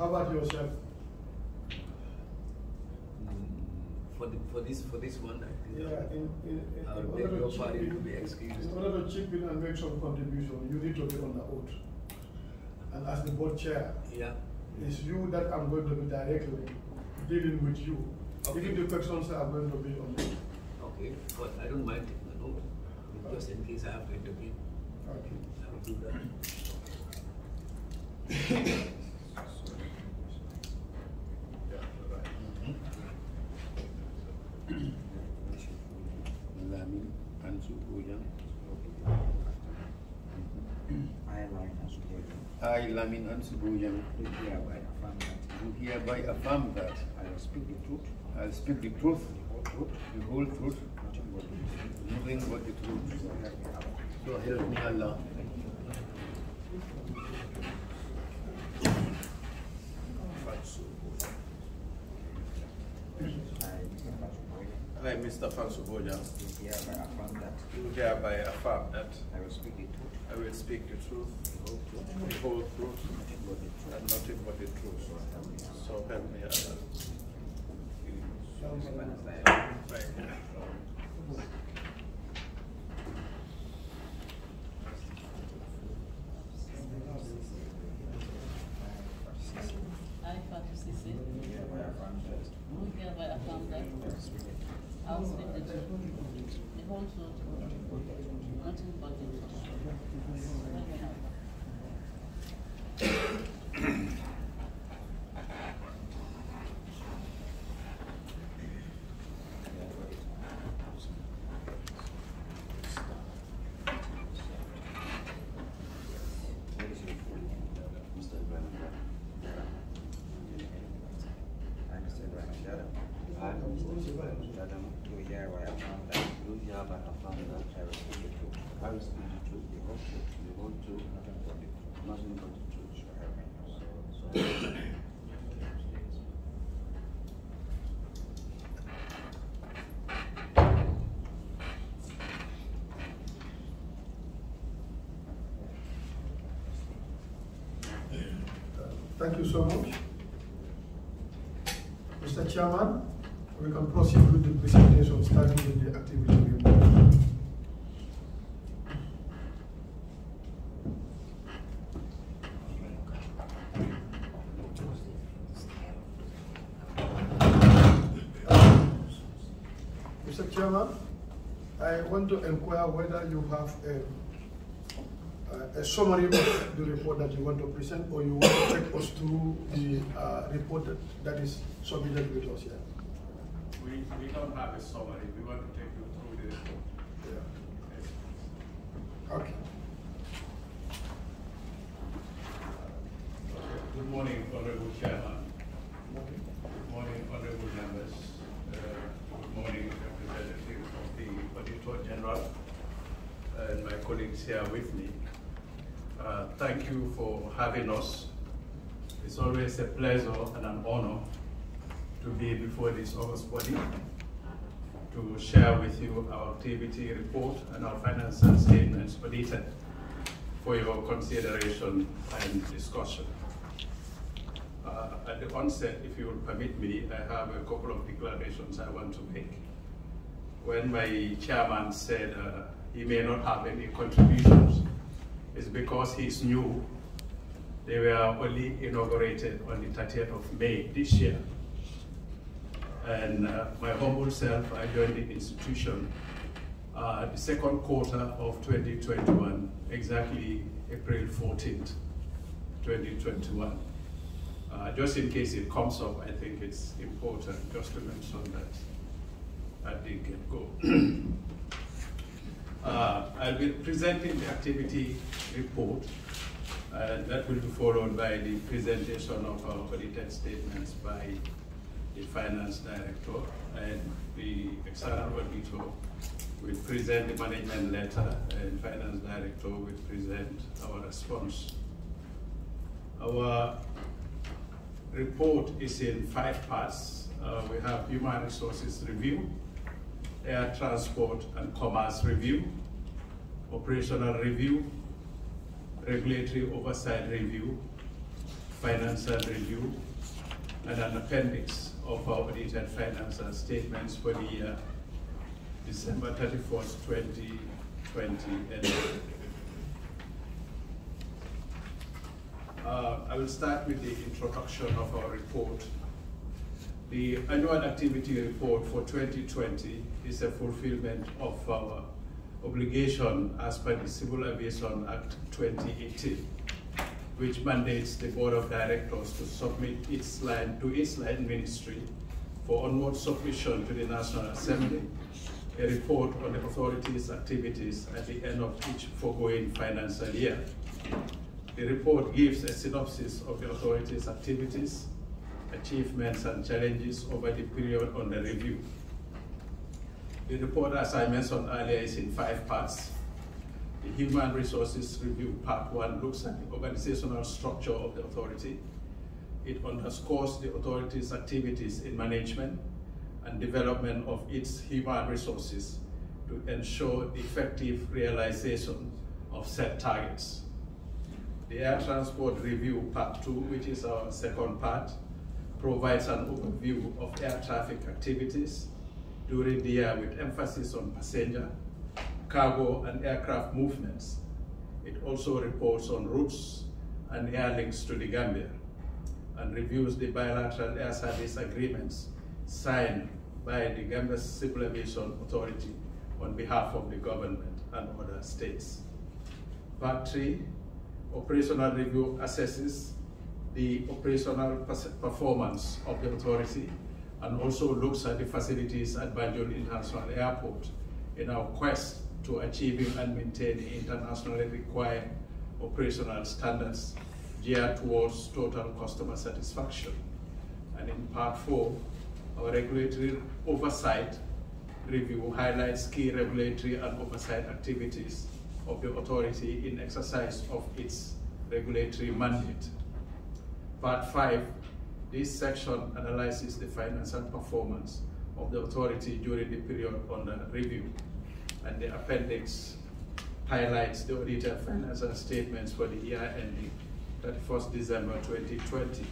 How about yourself? Mm, For the, for this, for this one, I think. Yeah, in, in, in, I in would beg your to chip pardon in, to be excused. in order to chip in and make some contribution, you need to be on the oath. And as the board chair, Yeah, it's you that I'm going to be directly dealing with you. Okay. Even the questions are going to be on you. okay, but I don't mind taking a note, just in case I have to intervene, Okay. I will do that. do hereby affirm that do hereby affirm that I will speak the truth, I will speak the truth, the whole truth, the whole truth, nothing but the truth. the truth. So help me Allah. So help me Allah. I, Mr. Asuboyan, I, Mr. Fansu Boja, do hereby affirm that hereby affirm that I will speak the truth, I will speak the truth, the whole truth, the whole truth, nothing but the truth. and nothing but the truth. So help me Allah. Right. I, Fatou Cissé, Do hereby affirm that do hereby affirm that I will speak the truth, I will speak the truth, the whole truth, nothing but the truth. So help me Allah. What is your full name? Mr. Ibrahim Jada. I, Mr. Ibrahim Jada. I, Mr. Ibrahim Jada, do hereby affirm that Do hereby affirm that I will speak the truth, I will speak the truth, the whole truth, the whole truth, nothing but the truth. nothing but the truth. So help me Allah. So help me. Thank you so much. Mr. Chairman, we can proceed with the presentation, starting with the activity report. Mr. Chairman, I want to inquire whether you have a a summary of the report that you want to present, or you want to take us through the uh, report that, that is submitted with us here? We, we don't have a summary, we want to take you through the report. Okay. Good morning, Honorable Chairman. Good morning, honorable members. Uh, Good morning, representative of the Auditor General and my colleagues here with me. Uh, Thank you for having us. It's always a pleasure and an honor to be before this august body to share with you our activity report and our financial statements audited for your consideration and discussion. Uh, At the onset, if you will permit me, I have a couple of declarations I want to make. When my chairman said uh, he may not have any contributions, it's because he's new. They were only inaugurated on the 30th of May this year. And uh, my humble self, I joined the institution uh, the second quarter of 2021, exactly April 14th, 2021. Uh, just in case it comes up, I think it's important just to mention that at the get-go. Uh, I'll be presenting the activity report, and that will be followed by the presentation of our audited statements by the finance director and the external auditor will present the management letter and finance director will present our response. Our report is in five parts. Uh, we have human resources review, air transport and commerce review, operational review, regulatory oversight review, financial review and an appendix of our audited financial statements for the year December 31st, 2020. And, uh, I will start with the introduction of our report. The annual activity report for 2020 is a fulfillment of our obligation as per the Civil Aviation Act 2018, which mandates the Board of Directors to submit its line to its line ministry for onward submission to the National Assembly, a report on the authority's activities at the end of each foregoing financial year. The report gives a synopsis of the authority's activities, achievements and challenges over the period under review. The report, as I mentioned earlier, is in five parts. The Human Resources Review, Part 1, looks at the organizational structure of the authority. It underscores the authority's activities in management and development of its human resources to ensure effective realization of set targets. The Air Transport Review Part 2, which is our second part, provides an overview of air traffic activities during the year with emphasis on passenger, cargo, and aircraft movements. It also reports on routes and air links to the Gambia and reviews the bilateral air service agreements signed by the Gambia Civil Aviation Authority on behalf of the government and other states. Part three, operational review assesses the operational performance of the authority and also looks at the facilities at Banjul International Airport in our quest to achieving and maintaining internationally required operational standards geared towards total customer satisfaction. And in part four, our regulatory oversight review highlights key regulatory and oversight activities of the authority in exercise of its regulatory mandate. Part five this section analyzes the financial performance of the authority during the period under review, and the appendix highlights the audited financial statements for the year ending 31st December 2020.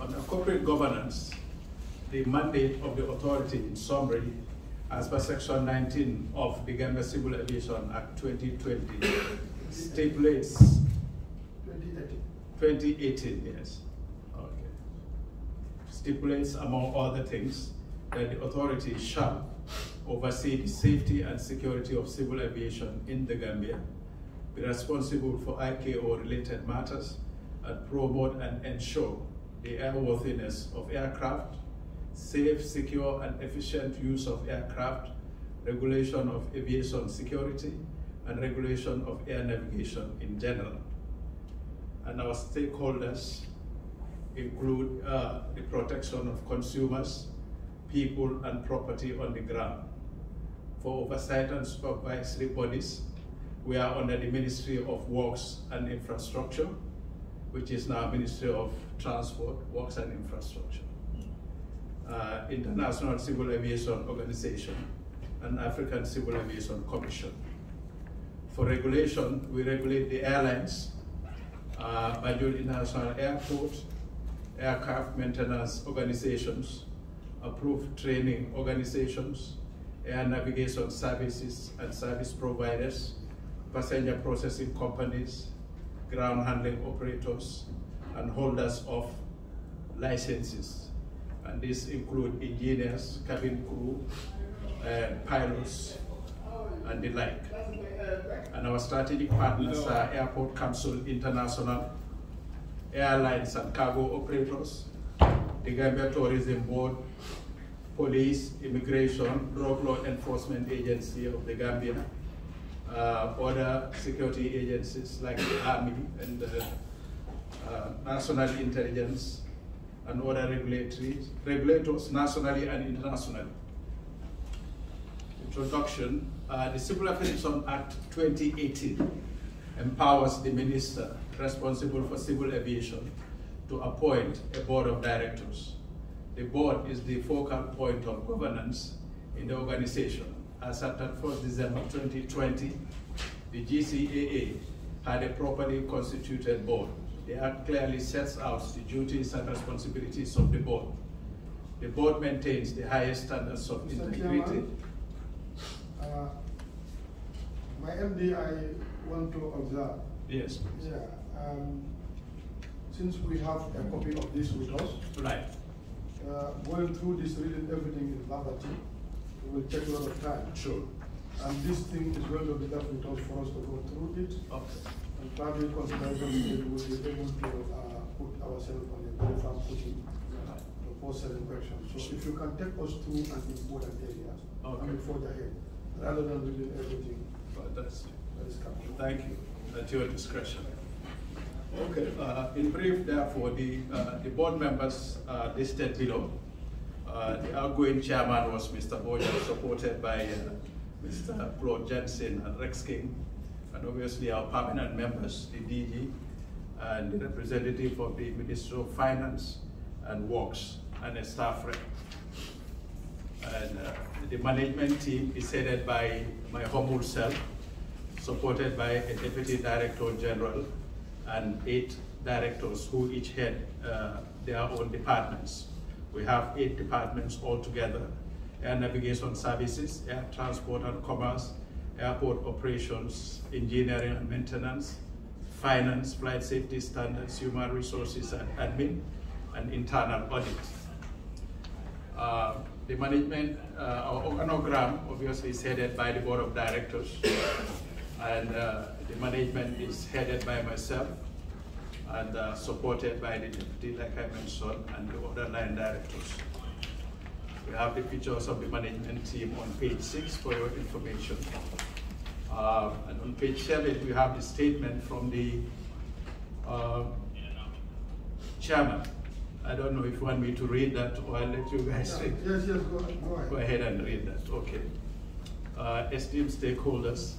On corporate governance, the mandate of the authority in summary, as per section 19 of the Gambia Civil Aviation Act 2020, stipulates 2018. 2018, yes stipulates, among other things, that the authority shall oversee the safety and security of civil aviation in the Gambia, be responsible for ICAO-related matters, and promote and ensure the airworthiness of aircraft, safe, secure, and efficient use of aircraft, regulation of aviation security, and regulation of air navigation in general. And our stakeholders include uh, the protection of consumers, people, and property on the ground. For oversight and supervisory bodies, we are under the Ministry of Works and Infrastructure, which is now Ministry of Transport, Works and Infrastructure. Uh, International Civil Aviation Organization and African Civil Aviation Commission. For regulation, we regulate the airlines, uh, International Airport, aircraft maintenance organizations, approved training organizations, air navigation services and service providers, passenger processing companies, ground handling operators, and holders of licenses. And these include engineers, cabin crew, uh, pilots, and the like. And our strategic partners are Airport Council International, airlines and cargo operators, the Gambia Tourism Board, police, immigration, drug law enforcement agency of the Gambia, uh, other security agencies like the Army and uh, uh, National Intelligence and other regulatory, regulators nationally and internationally. Introduction, uh, the Civil Aviation Act 2018 empowers the minister responsible for civil aviation to appoint a board of directors. The board is the focal point of governance in the organization. As at 1st December 2020, the GCAA had a properly constituted board The Act clearly sets out the duties and responsibilities of the board. The board maintains the highest standards of Mr. integrity. Uh, My MD, I want to observe, Yes, please. yeah, um, since we have a copy of this with us, Right. uh, going through this, reading everything in Bhavati, it will take a lot of time. Sure. And this thing is going to be left with us for us to go through it, Okay. and probably consideration we will be able to, uh, put ourselves on a very firm footing to pose certain questions. So if you can take us through an important areas, Okay. and forge ahead, rather than reading everything Fantastic. that is coming. Thank you. At your discretion. Okay, uh, in brief, therefore, the, uh, the board members are listed below. Uh, the outgoing chairman was Mr. Boya, supported by uh, Mr. Claude Jensen and Rex King, and obviously our permanent members, the DG, and the representative of the Ministry of Finance and Works, and a staff rep. And uh, the management team is headed by my humble self, supported by a deputy director general and eight directors who each head uh, their own departments. We have eight departments altogether. Air navigation services, air transport and commerce, airport operations, engineering and maintenance, finance, flight safety standards, human resources and admin, and internal audit. Uh, The management, uh, our organogram obviously is headed by the board of directors. And uh, the management is headed by myself and uh, supported by the deputy, like I mentioned, and the other line directors. We have the pictures of the management team on page six for your information. Uh, And on page seven, we have the statement from the uh, chairman. I don't know if you want me to read that or I'll let you guys read. Yes, yes, go ahead, go ahead. Go ahead and read that, okay. Uh, esteemed stakeholders,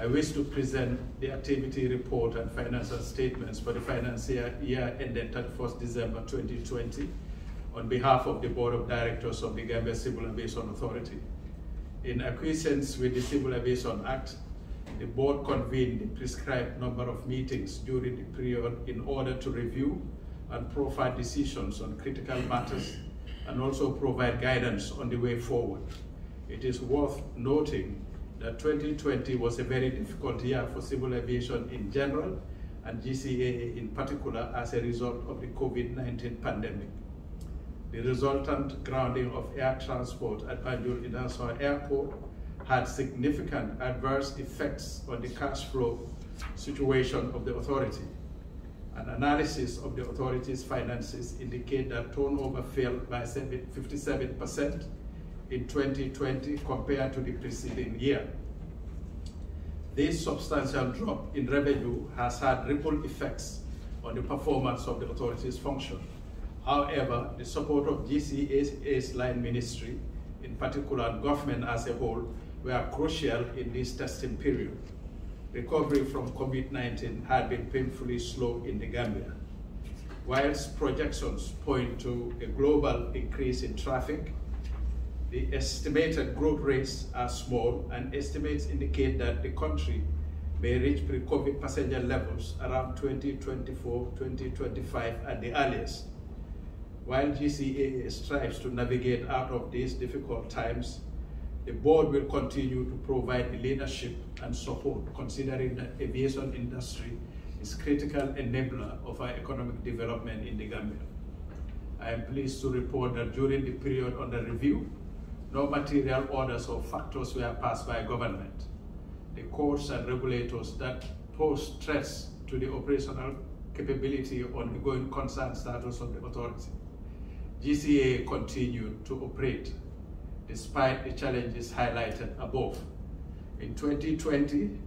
I wish to present the activity report and financial statements for the financial year ended 31st December 2020 on behalf of the Board of Directors of the Gambia Civil Aviation Authority. In acquiescence with the Civil Aviation Act, the board convened the prescribed number of meetings during the period in order to review and provide decisions on critical matters and also provide guidance on the way forward. It is worth noting Uh, that 2020 was a very difficult year for civil aviation in general and GCAA in particular as a result of the COVID-19 pandemic. The resultant grounding of air transport at Banjul International Airport had significant adverse effects on the cash flow situation of the authority. An analysis of the authority's finances indicate that turnover fell by 57% in 2020 compared to the preceding year. This substantial drop in revenue has had ripple effects on the performance of the authority's function. However, the support of GCA's line ministry, in particular government as a whole, were crucial in this testing period. Recovery from COVID-19 had been painfully slow in the Gambia. Whilst projections point to a global increase in traffic, the estimated growth rates are small and estimates indicate that the country may reach pre-COVID passenger levels around 2024, 2025 at the earliest. While GCAA strives to navigate out of these difficult times, the board will continue to provide the leadership and support considering that aviation industry is critical enabler of our economic development in the Gambia. I am pleased to report that during the period under review, no material orders or factors were passed by government. The courts and regulators that pose threats to the operational capability or the going concern status of the authority. GCA continued to operate despite the challenges highlighted above. In 2020,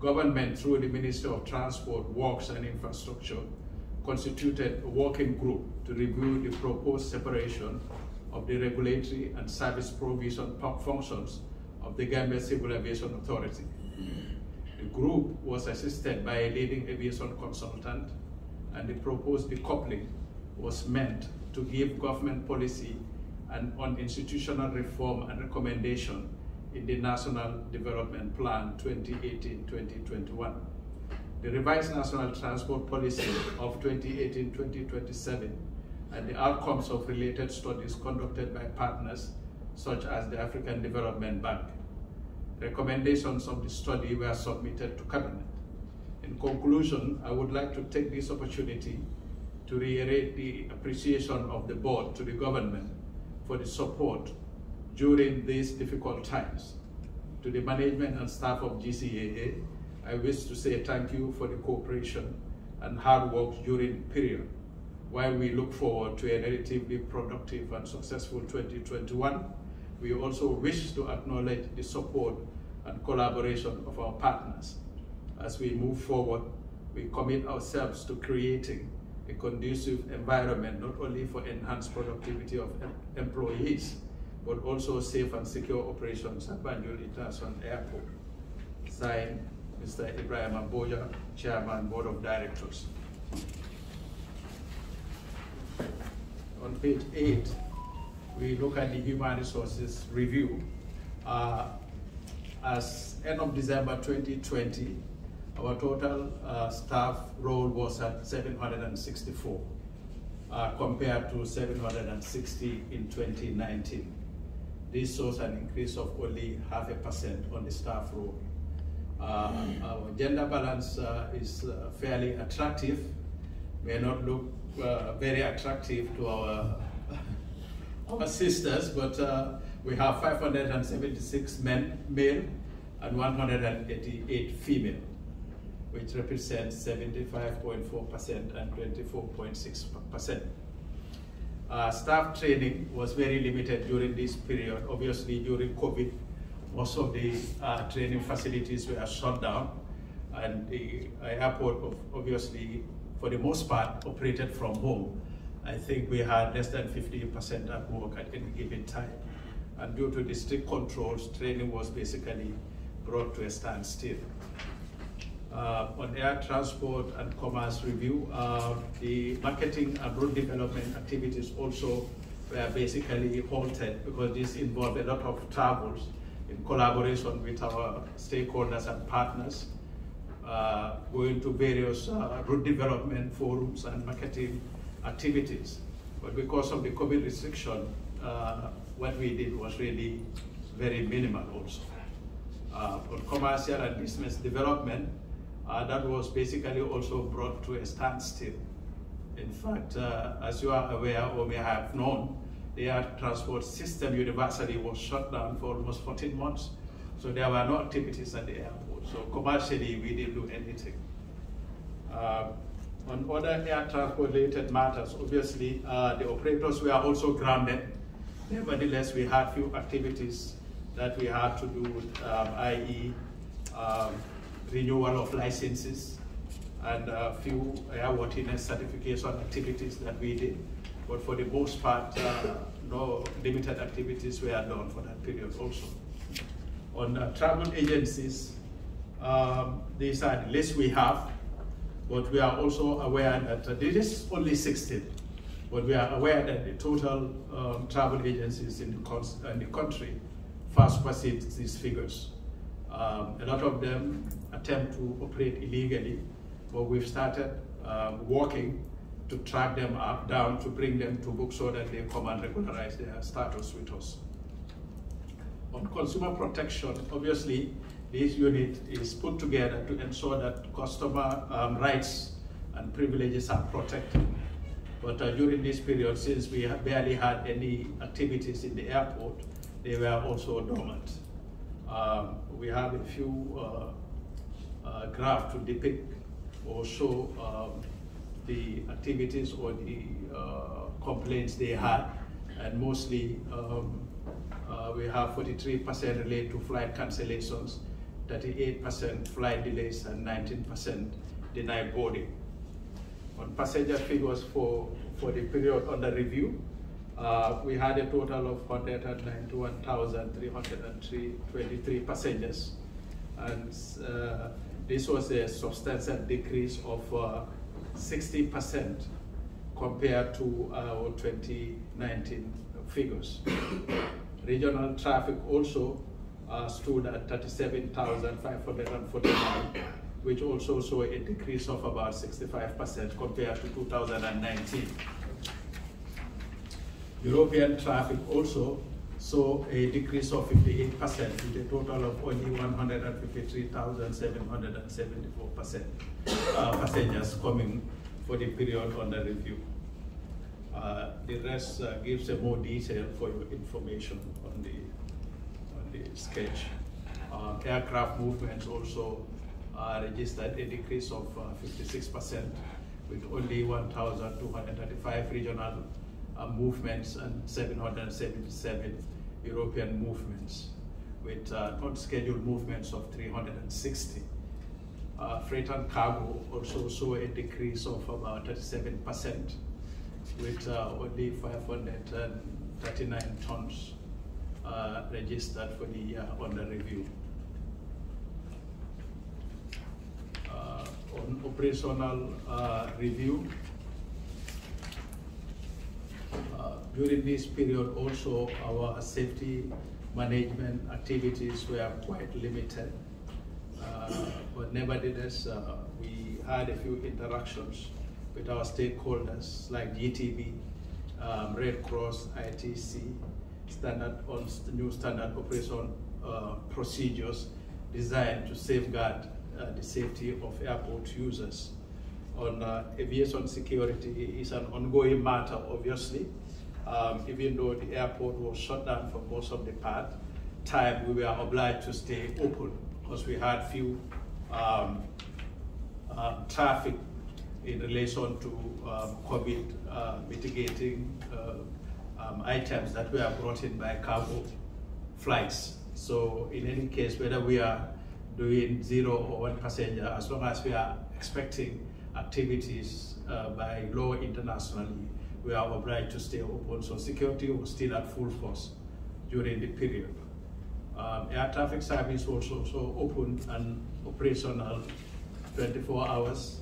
government through the Ministry of Transport, Works and Infrastructure constituted a working group to review the proposed separation of the regulatory and service provision functions of the Gambia Civil Aviation Authority. The group was assisted by a leading aviation consultant and the proposed decoupling was meant to give government policy and on institutional reform and recommendation in the National Development Plan 2018-2021. the revised National Transport Policy of 2018-2027 and the outcomes of related studies conducted by partners such as the African Development Bank. Recommendations of the study were submitted to Cabinet. In conclusion, I would like to take this opportunity to reiterate the appreciation of the board to the government for the support during these difficult times. To the management and staff of GCAA, I wish to say thank you for the cooperation and hard work during the period, while we look forward to a relatively productive and successful 2021 we also wish to acknowledge the support and collaboration of our partners. As we move forward, we commit ourselves to creating a conducive environment not only for enhanced productivity of em employees, but also safe and secure operations at Banjul International Airport. Signed, Mr. Ibrahim Amboja, Chairman, Board of Directors. On page eight, we look at the human resources review. Uh, as end of December 2020, our total uh, staff roll was at 764 uh, compared to 760 in 2019. This shows an increase of only half a percent on the staff roll. Uh, our gender balance uh, is uh, fairly attractive, may not look very attractive to our our sisters, but uh, we have 576 men, male, and 188 female, which represents 75.4% and 24.6%. Uh, staff training was very limited during this period. Obviously, during COVID, most of the uh, training facilities were shut down, and the airport, obviously, for the most part, operated from home. I think we had less than 15% at work at any given time. And due to the strict controls, training was basically brought to a standstill. Uh, on air transport and commerce review, uh, the marketing and route development activities also were basically halted because this involved a lot of travels in collaboration with our stakeholders and partners, uh, going to various uh, route development forums and marketing activities. But because of the COVID restriction, uh, what we did was really very minimal also. Uh, on commercial and business development, uh, that was basically also brought to a standstill. In fact, uh, as you are aware or may have known, the air transport system universally was shut down for almost 14 months. So there were no activities at the airport. So commercially, we didn't do anything. Uh, on other air transport related matters, obviously, uh, the operators were also grounded. Nevertheless, we had few activities that we had to do, um, i.e., um, renewal of licenses and a few airworthiness certification activities that we did. But for the most part, uh, no limited activities were done for that period also. On uh, travel agencies, um, these are the lists we have. But we are also aware that uh, this is only 16, but we are aware that the total um, travel agencies in the, in the, country far supersedes these figures. Um, a lot of them attempt to operate illegally, but we've started um, working to track them up, down, to bring them to book so that they come and regularize their status with us. On consumer protection, obviously, this unit is put together to ensure that customer um, rights and privileges are protected. But uh, during this period, since we barely had any activities in the airport, they were also dormant. Um, we have a few uh, uh, graphs to depict or show um, the activities or the uh, complaints they had, and mostly um, uh, we have 43% related to flight cancellations, 38% flight delays and 19% denied boarding. On passenger figures for, for the period under review, uh, we had a total of 191,323 passengers. And uh, this was a substantial decrease of 60% uh, compared to our 2019 figures. Regional traffic also uh, stood at 37,549 which also saw a decrease of about 65% compared to 2019. European traffic also saw a decrease of 58% with a total of only 153,774 uh, passengers coming for the period under review. Uh, the rest uh, gives a more detail for your information on the, on the sketch. Um, aircraft movements also uh, registered a decrease of 56% uh, with only 1,235 regional uh, movements and 777 European movements with uh, non-scheduled movements of 360. Uh, freight and cargo also saw a decrease of about 37% with uh, only 539 tons uh, registered for the year under review. Uh, on operational review, during this period also our safety management activities were quite limited. Uh, but nevertheless, uh, we had a few interactions with our stakeholders like GTB, um, Red Cross, ITC, standard on new standard operation uh, procedures designed to safeguard uh, the safety of airport users. On uh, aviation security is an ongoing matter, obviously. Um, even though the airport was shut down for most of the part, time we were obliged to stay open because we had few um, um, traffic in relation to um, COVID uh, mitigating uh, um, items that were brought in by cargo flights. So in any case, whether we are doing zero or one passenger, as long as we are expecting activities uh, by law internationally, we are obliged to stay open. So security was still at full force during the period. Um, air traffic service was also open and operational 24 hours,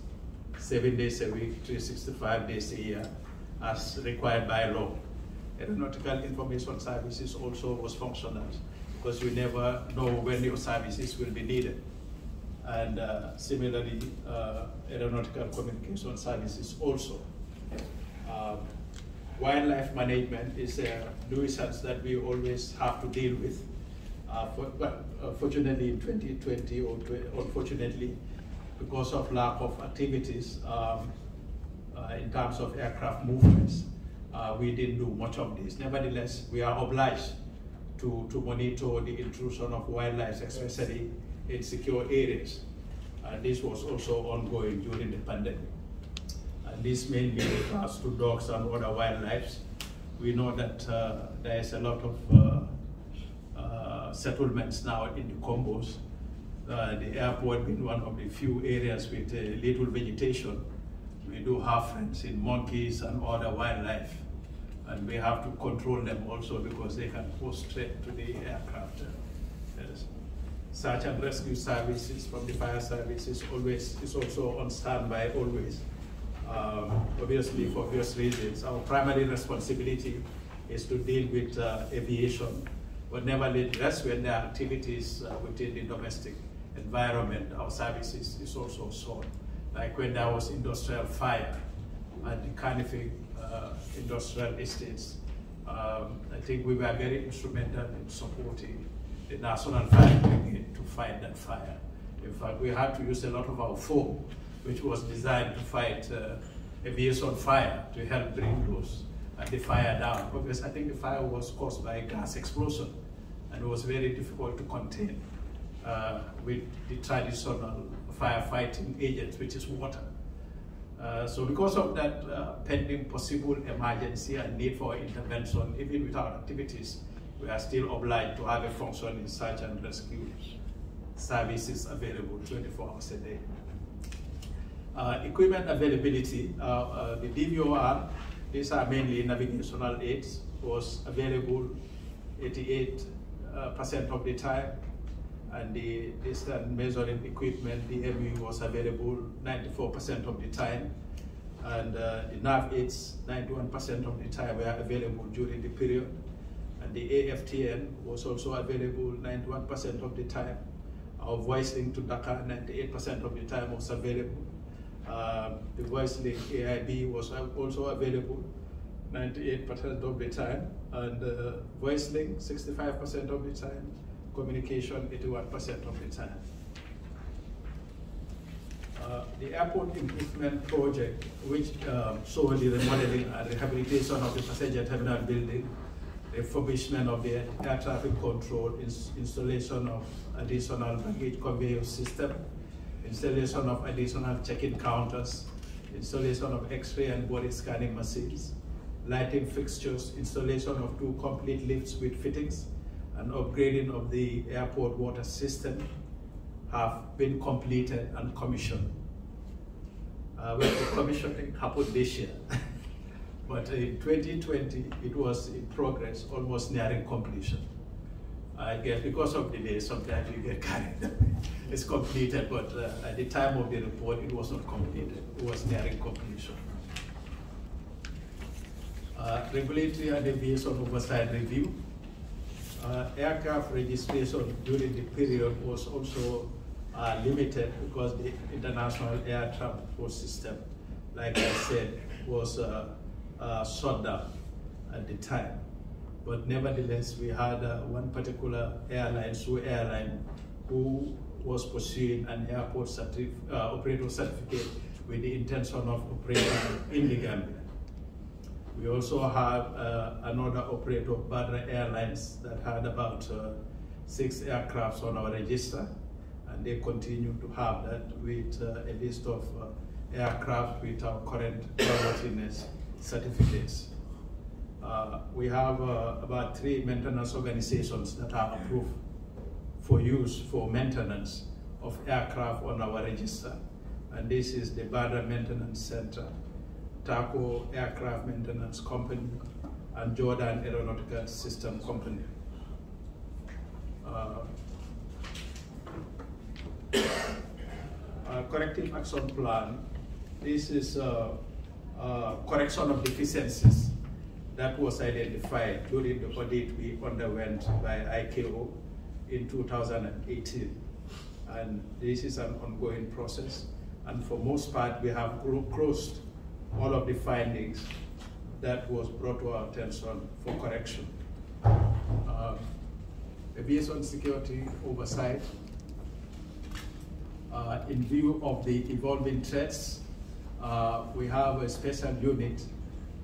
seven days a week, 365 days a year, as required by law. Aeronautical information services also was functional because you never know when your services will be needed. And uh, similarly, uh, aeronautical communication services also. Um, wildlife management is a nuisance that we always have to deal with. Uh, for, uh, fortunately in 2020 or unfortunately because of lack of activities um, uh, in terms of aircraft movements, uh, we didn't do much of this. Nevertheless, we are obliged to, to monitor the intrusion of wildlife, especially in secure areas. And this was also ongoing during the pandemic. And this mainly refers to dogs and other wildlife. We know that uh, there is a lot of uh, uh, settlements now in the Kombos. Uh, the airport being one of the few areas with little vegetation. We do have friends in monkeys and other wildlife and we have to control them also because they can pose threat to the aircraft. Yes. Search and rescue services from the fire services always is also on standby always. Um, obviously for various reasons. Our primary responsibility is to deal with uh, aviation, but nevertheless when there are activities uh, within the domestic environment, our services is also sought. Like when there was industrial fire at the Kanifing uh, industrial estates. Um, I think we were very instrumental in supporting the National Fire Brigade to fight that fire. In fact, we had to use a lot of our foam, which was designed to fight uh, aviation fire to help bring those uh, the fire down. Because I think the fire was caused by a gas explosion, and it was very difficult to contain uh, with the traditional firefighting agents, which is water. Uh, so because of that uh, pending possible emergency and need for intervention, even without activities, we are still obliged to have a functioning search and rescue services available 24 hours a day. Uh, equipment availability, uh, uh, the DVOR, these are mainly navigational aids, was available 88% of the time and the distant measuring equipment, the MU was available 94% of the time, and uh, the nav aids 91% of the time were available during the period, and the AFTN was also available 91% of the time, Our voice link to Dakar, 98% of the time was available. Um, the voice link AIB was also available 98% of the time, and uh, voice link 65% of the time, communication 81% of the time. Uh, the airport improvement project, which um, the remodeling and rehabilitation of the passenger terminal building, refurbishment of the air traffic control, ins installation of additional baggage conveyor system, installation of additional check-in counters, installation of X-ray and body scanning machines, lighting fixtures, installation of two complete lifts with fittings, and upgrading of the airport water system have been completed and commissioned. Uh, well, the commissioning happened this year. but in 2020, it was in progress, almost nearing completion. I guess because of delay, sometimes you get carried away. It's completed, but uh, at the time of the report, it was not completed. It was nearing completion. Uh, regulatory and aviation oversight review. Uh, aircraft registration during the period was also uh, limited because the international air transport system, like I said, was uh, shut down at the time. But nevertheless, we had one particular airline, Sue Airline, who was pursuing an airport certif uh, operator certificate with the intention of operating in the Gambia. We also have uh, another operator, Badr Airlines, that had about uh, six aircrafts on our register, and they continue to have that with uh, a list of uh, aircraft with our current airworthiness certificates. Uh, we have uh, about three maintenance organizations that are approved for use for maintenance of aircraft on our register. And this is the Badr Maintenance Center, TACO Aircraft Maintenance Company, and Jordan Aeronautical System Company. Uh, uh, corrective action plan. This is uh, uh, correction of deficiencies that was identified during the audit we underwent by ICAO in 2018. And this is an ongoing process. And for most part, we have closed all of the findings that was brought to our attention for correction. Um, on security oversight, uh, in view of the evolving threats, uh, we have a special unit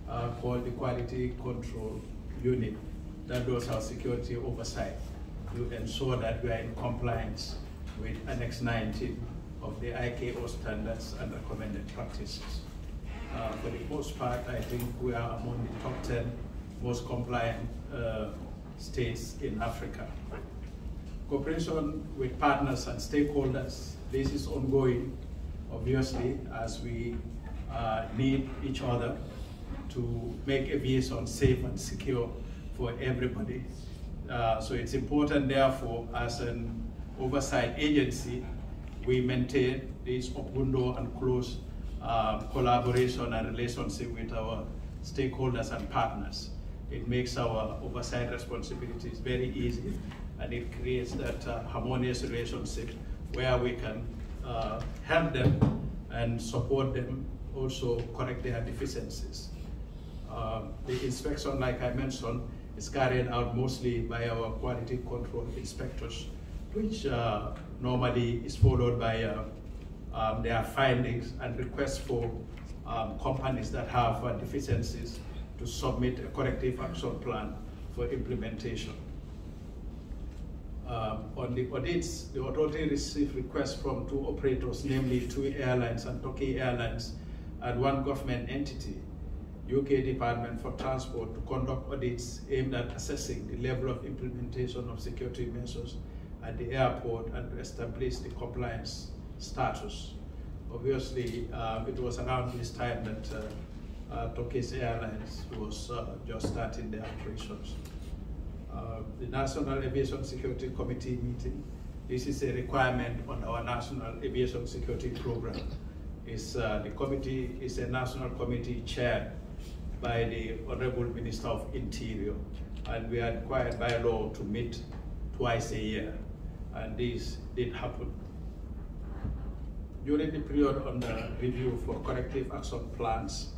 uh, called the Quality Control Unit that does our security oversight to ensure that we are in compliance with Annex 19 of the ICAO standards and recommended practices. Uh, for the most part, I think we are among the top 10 most compliant uh, states in Africa. Cooperation with partners and stakeholders, this is ongoing, obviously, as we uh, need each other to make aviation safe and secure for everybody. Uh, so it's important, therefore, as an oversight agency, we maintain this open door and close uh, collaboration and relationship with our stakeholders and partners. It makes our oversight responsibilities very easy and it creates that uh, harmonious relationship where we can uh, help them and support them also correct their deficiencies. Uh, the inspection, like I mentioned, is carried out mostly by our quality control inspectors, which uh, normally is followed by uh, um, their findings and requests for um, companies that have uh, deficiencies to submit a corrective action plan for implementation. Um, on the audits, the authority received requests from two operators, namely TUI Airlines and Turkey Airlines, and one government entity, UK Department for Transport, to conduct audits aimed at assessing the level of implementation of security measures at the airport and to establish the compliance status. Obviously, um, it was around this time that uh, uh, Turkish Airlines was uh, just starting their operations. Uh, the National Aviation Security Committee meeting, this is a requirement on our National Aviation Security Program. Is, uh, the committee is a national committee chaired by the Honorable Minister of Interior, and we are required by law to meet twice a year. and this did happen. During the period under review for corrective action plans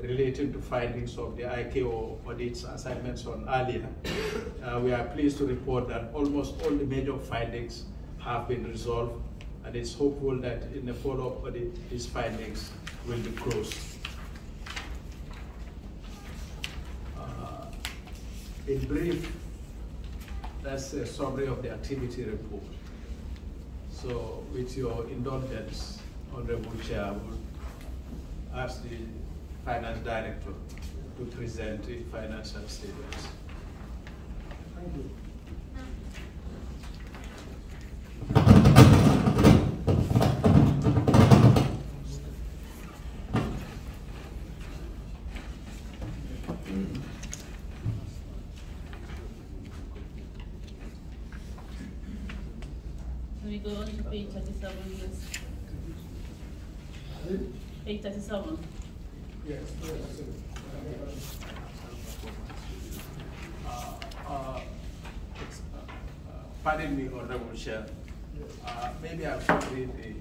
relating to findings of the ICAO audits, as I mentioned earlier, uh, we are pleased to report that almost all the major findings have been resolved, and it's hopeful that in the follow-up audit, these findings will be closed. Uh, in brief, that's a summary of the activity report. So with your indulgence, Honorable Chair, I would ask the Finance Director to present the financial statements. Thank you. 837, yes. 837. Yes. Uh uh, uh, uh, pardon me, Honorable Chair. Uh, maybe I should read the,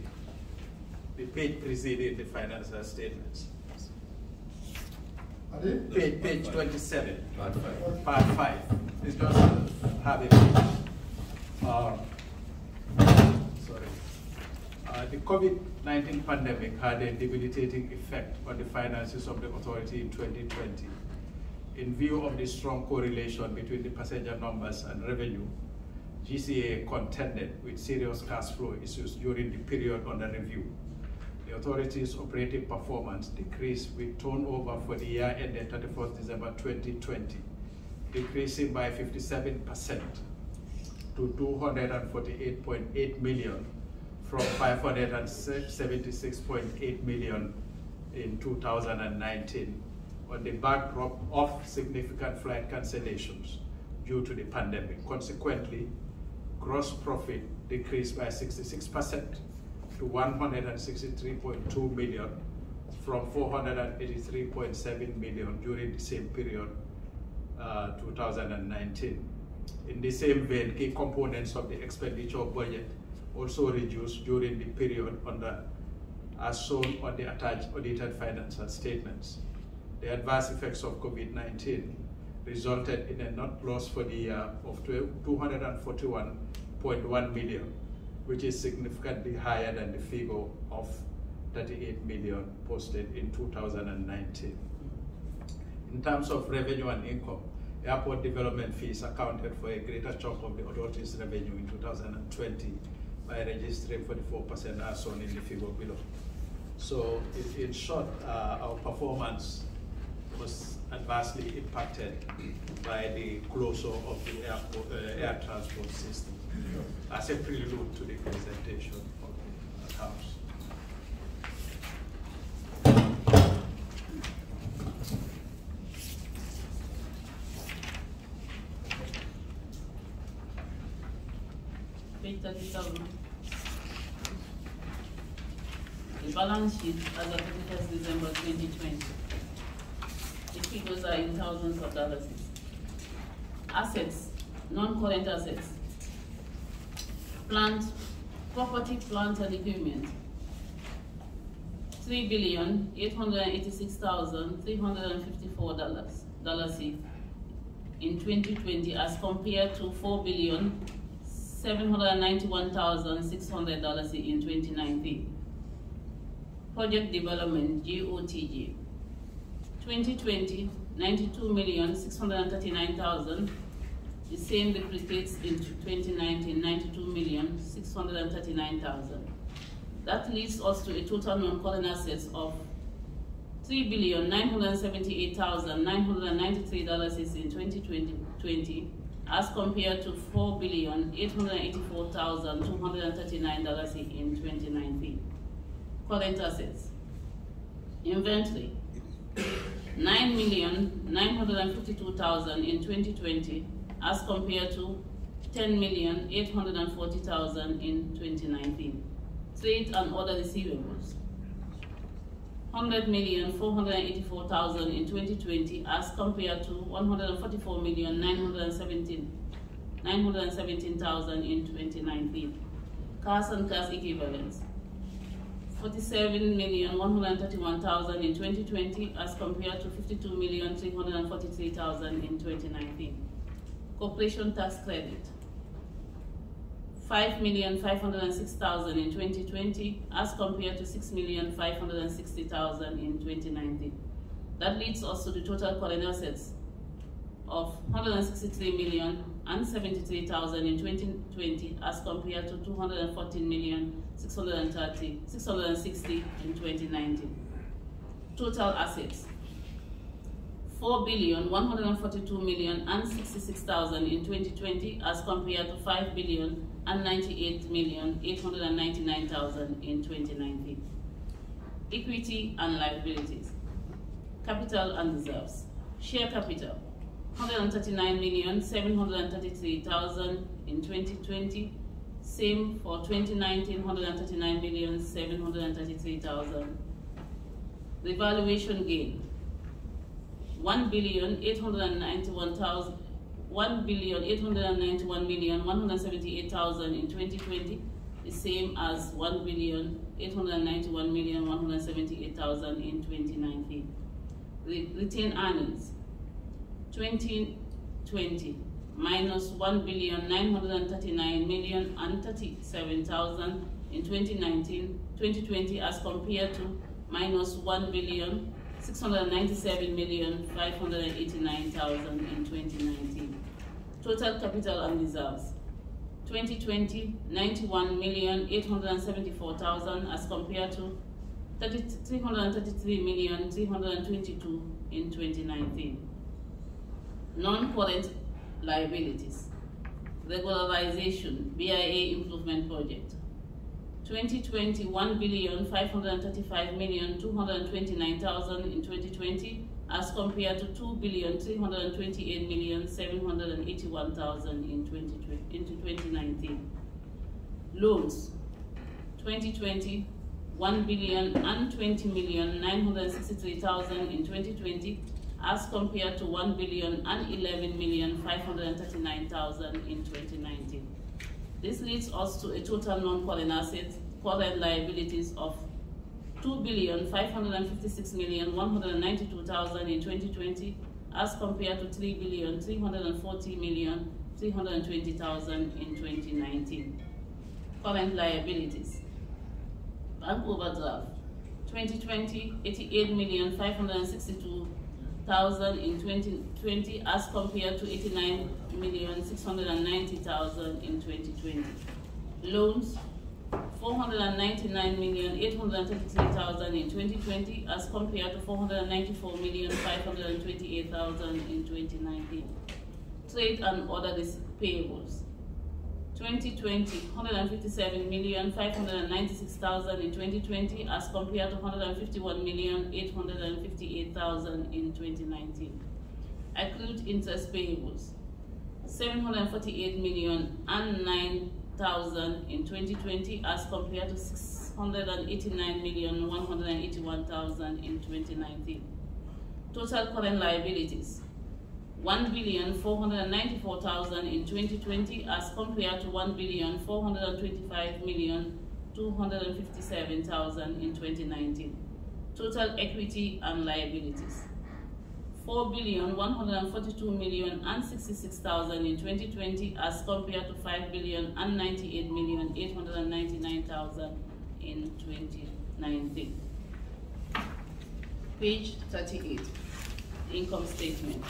the page preceding the financial statements. Page, page 27, part 5. Part 5. It doesn't have a page. Uh, Sorry. Uh, The COVID-19 pandemic had a debilitating effect on the finances of the authority in 2020. In view of the strong correlation between the passenger numbers and revenue, GCA contended with serious cash flow issues during the period under review. The authority's operating performance decreased with turnover for the year ended 31st December 2020, decreasing by 57% to 248.8 million from 576.8 million in 2019 on the backdrop of significant flight cancellations due to the pandemic. Consequently, gross profit decreased by 66% to 163.2 million from 483.7 million during the same period, uh, 2019. In the same vein, key components of the expenditure budget also reduced during the period under, as shown on the attached audited financial statements. The adverse effects of COVID-19 resulted in a net loss for the year of 241.1 million, which is significantly higher than the figure of 38 million posted in 2019. In terms of revenue and income, airport development fees accounted for a greater chunk of the authority's revenue in 2020 by registering 44% as shown in the figure below. So in, in short, uh, our performance was adversely impacted by the closure of the airport, uh, air transport system as a prelude to the presentation of the accounts. Page thirty-seven. The balance sheet as of thirty-first December twenty twenty. The figures are in thousands of dollars. Assets, non-current assets. Plant, property, plant and equipment. Three billion, eight hundred and eighty-six thousand, three hundred and fifty-four dollars, dollars in twenty twenty as compared to four billion, seven hundred and ninety-one thousand, six hundred dollars in twenty nineteen. Project Development, GOTG. 2020, 92 million, 639,000. The same replicates in 2019, 92 million, 639,000. That leads us to a total non-current assets of three billion nine hundred seventy-eight thousand nine hundred ninety-three dollars in 2020, as compared to four billion eight hundred eighty-four thousand two hundred thirty-nine dollars in 2019. Current assets. Inventory. Nine million nine hundred fifty-two thousand in 2020, as compared to ten million eight hundred forty thousand in 2019. Trade and other receivables hundred million four hundred eighty-four thousand in twenty twenty as compared to one hundred forty-four million nine hundred seventeen 917,000 in 2019. Cash and cash equivalents, 47,131,000 in 2020 as compared to 52,343,000 in 2019. Corporation tax credit, 5,506,000 in 2020 as compared to 6,560,000 in 2019. That leads us to the total current assets of 163 million and 73,000 in 2020 as compared to 214 million 630 660 in 2019. Total assets 4 billion 142 million and 66,000 in 2020 as compared to 5 billion and 98 million 899,000 in 2019. Equity and liabilities. Capital and reserves. Share capital 139 million 733,000 in 2020. Same for 2019, 139 million 733,000. Revaluation gain 1 billion 891,000. 1 billion 891 million 178,000 in 2020, the same as 1 billion 891 million 178,000 in 2019. Re retained earnings 2020 minus 1 billion 939 million and 37,000 in 2019, 2020 as compared to minus 1 billion 697 million 589,000 in 2019. Total capital and reserves 2020 91 million 874,000 as compared to 333 million 322 in 2019. Non-current liabilities. Regularization, BIA improvement project. 2020, 1 billion 535 million 229,000 in 2020 as compared to 2 billion 328 million 781,000 in 2020, into 2019. Loans 2020 1 billion and 20 million 963,000 in 2020 as compared to 1 billion and 11 million 539,000 in 2019. This leads us to a total non-current assets, current liabilities of 2 billion 556 million 192,000 in 2020 as compared to 3 billion 340 million 320,000 in 2019. Current liabilities. Bank overdraft. 2020, 88 million 562,000 in 2020 as compared to 89 million 690,000 in 2020. Loans, 499 million 833,000 in 2020 as compared to 494 million 528,000 in 2019. Trade and other payables. 2020, 157 million 596,000 in 2020 as compared to 151 million 858,000 in 2019. Accrued interest payables, 748 million and 9,000 in 2020 as compared to 689 million 181,000 in 2019. Total current liabilities, 1 billion 494,000 in 2020 as compared to 1 billion 425 million 257,000 in 2019. Total equity and liabilities. 4 billion 142 million and 66,000 in 2020 as compared to 5 billion and 98 million 899,000 in 2019. Page 38, income statement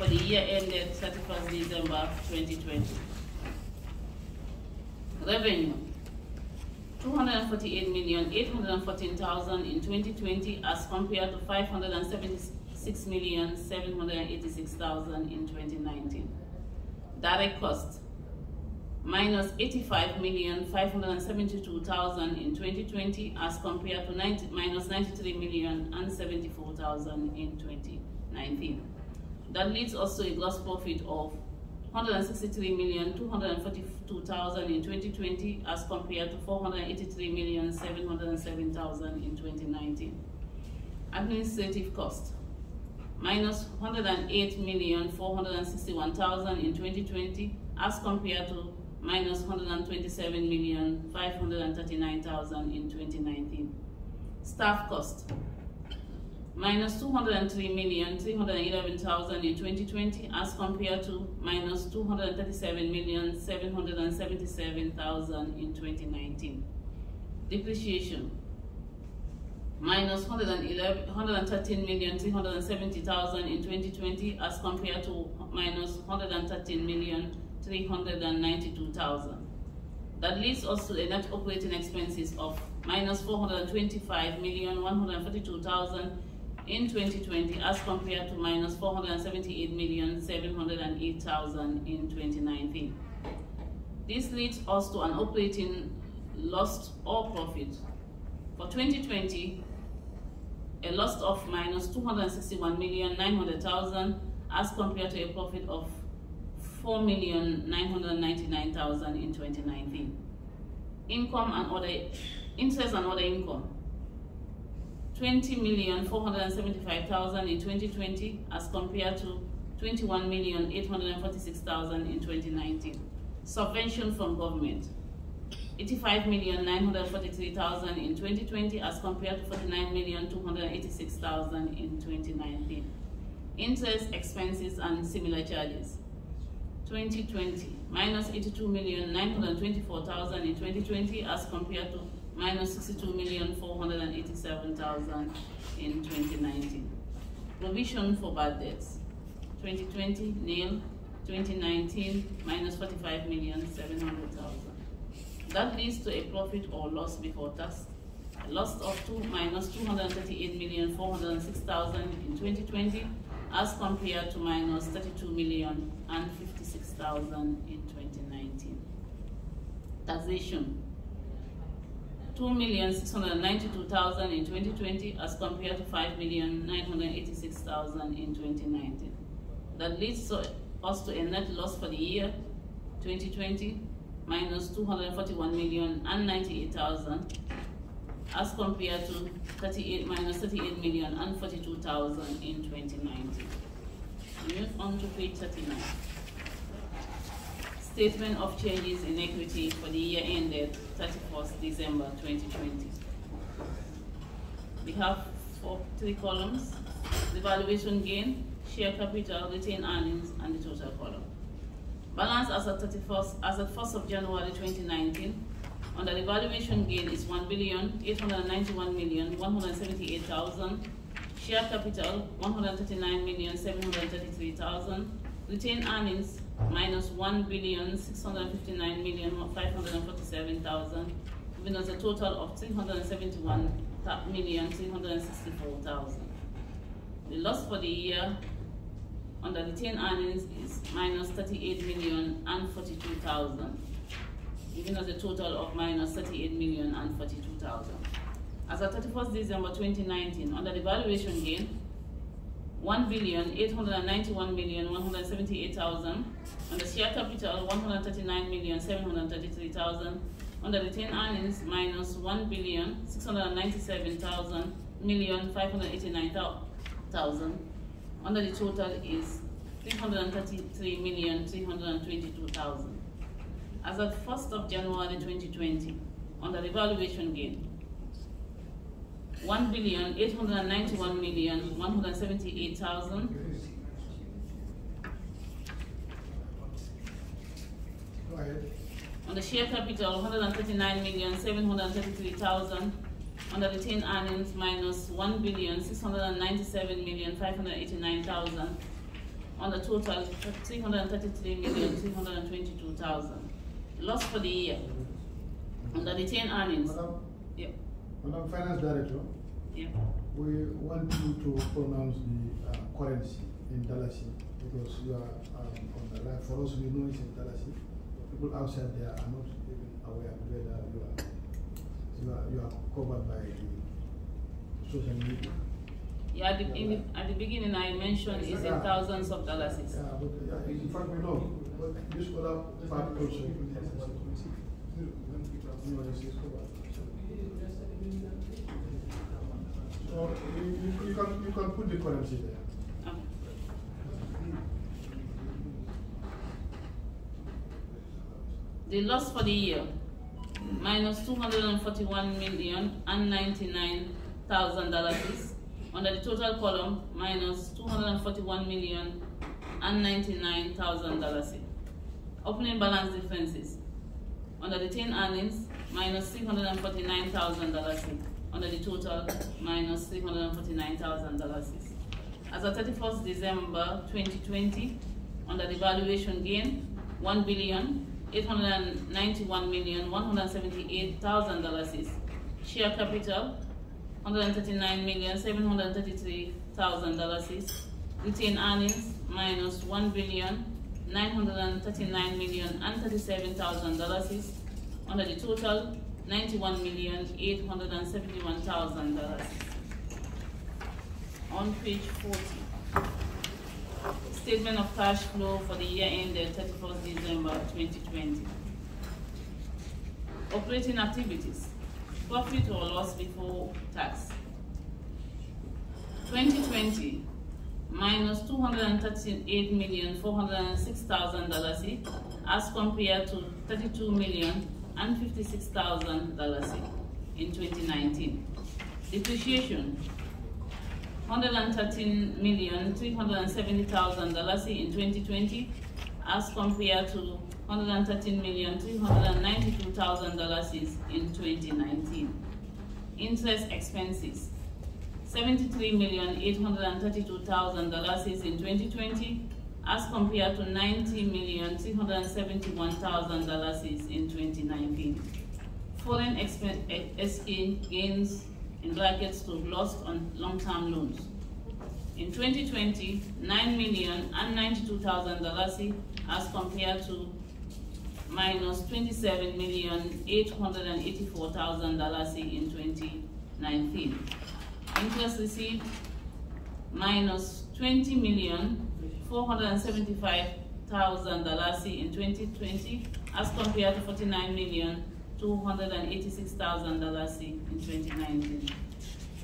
for the year ended 31st December 2020. Revenue, 248,814,000 in 2020 as compared to 576,786,000 in 2019. Direct cost, 85,572,000 in 2020 as compared to 90, minus 93 million and 74,000 in 2019. That leads us to a gross profit of 163 million 242,000 in 2020 as compared to 483 million 707,000 in 2019. Administrative cost minus 108,461,000 in 2020 as compared to minus 127,539,000 in 2019. Staff cost minus 203,311,000 in 2020 as compared to minus 237,777,000 in 2019. Depreciation minus 111 113,370,000 in 2020 as compared to minus 113,392,000. That leads us to a net operating expenses of minus 425,142,000 in 2020 as compared to minus 478,708,000 in 2019. This leads us to an operating loss or profit. For 2020, a loss of minus 261,900,000 as compared to a profit of 4,999,000 in 2019. Income and other, interest and other income, 20,475,000 in 2020 as compared to 21,846,000 in 2019. Subvention from government, 85,943,000 in 2020 as compared to 49,286,000 in 2019. Interest, expenses, and similar charges. 2020, minus 82,924,000 in 2020 as compared to minus 62,487,000 in 2019. Provision for bad debts. 2020, nil. 2019, minus 45,700,000. That leads to a profit or loss before tax. A loss of two minus 238,406,000 in 2020 as compared to minus 32,056,000 in 2019. Taxation. 2,692,000 in 2020 as compared to 5,986,000 in 2019. That leads us to a net loss for the year 2020 minus 241 million and 98,000 as compared to 38 minus 38 million and 42,000 in 2019. We move on to page 39. Statement of changes in equity for the year ended 31st December 2020. We have four, three columns, the valuation gain, share capital, retained earnings, and the total column. Balance as of 31st, as of 1st of January 2019, under the valuation gain is 1,891,178,000. Share capital, 139,733,000. Retained earnings, minus 1,659,547,000, giving us a total of 371,364,000. The loss for the year under retained earnings is minus 38 million and 42,000, giving us a total of minus 38 million and 42,000. As of 31st December 2019, under the valuation gain, 1 billion 891 million 178,000. Under share capital, 139 million 733,000. Under retained earnings, minus 1 billion 697,000 million 589,000 under the total is 333,322,000. As of 1st of January 2020, under the valuation gain, 1 billion 891 million 178,000. Go ahead. On the share capital, 139 million 733,000. On the retained earnings, minus 1 billion 697 million 589,000. On the total, 333 million 322,000. Loss for the year. On the retained earnings, Madam, yep, Madam Finance Director, yep. we want you to pronounce the uh, currency in Dalasi because you are um, on the line. For us, we know it's in Dalasi. People outside there are not even aware whether you are, you are, you are covered by the social media. Yeah, at the, in at the beginning I mentioned it's in thousands of dollars. Yeah, but yeah, in fact, we know, but this other part also. You know, Or you, you, can, you can put the currency there. The loss for the year, minus 241 million and 99,000 dollars under the total column, minus $241 million and 99,000 dollars. Opening balance differences, under the retained earnings, minus minus 649,000 dollars. Under the total, minus minus three hundred and forty-nine thousand dollars. As of thirty-first December twenty twenty, under the valuation gain, one billion, eight hundred and ninety-one million, one hundred seventy-eight thousand dollars. Share capital, hundred and thirty-nine million, seven hundred thirty-three thousand dollars. Retained earnings, minus one billion, nine hundred and thirty-nine million, and thirty-seven thousand dollars. Under the total, ninety-one million, eight hundred and seventy-one thousand dollars. On page forty. Statement of cash flow for the year ended thirty-first December twenty twenty. Operating activities, profit or loss before tax. 2020 minus $238,406,000 as compared to thirty-two million and fifty-six thousand dollars in twenty nineteen. Depreciation, hundred and thirteen million, three hundred and seventy thousand dollars in twenty twenty as compared to hundred and thirteen million, three hundred and ninety-two thousand dollars in twenty nineteen. Interest expenses, seventy-three million, eight hundred and thirty-two thousand dollars in twenty twenty as compared to ninety million, three hundred and seventy-one thousand dollars in twenty nineteen. Foreign expen- exchange gains in brackets to lost on long-term loans. In 2020, nine million and ninety-two thousand dollars as compared to minus minus twenty-seven million eight hundred and eighty-four thousand dollars in twenty nineteen. Interest received minus twenty million four hundred and seventy-five thousand dollars in twenty twenty as compared to forty-nine million two hundred and eighty-six thousand dollars in twenty nineteen.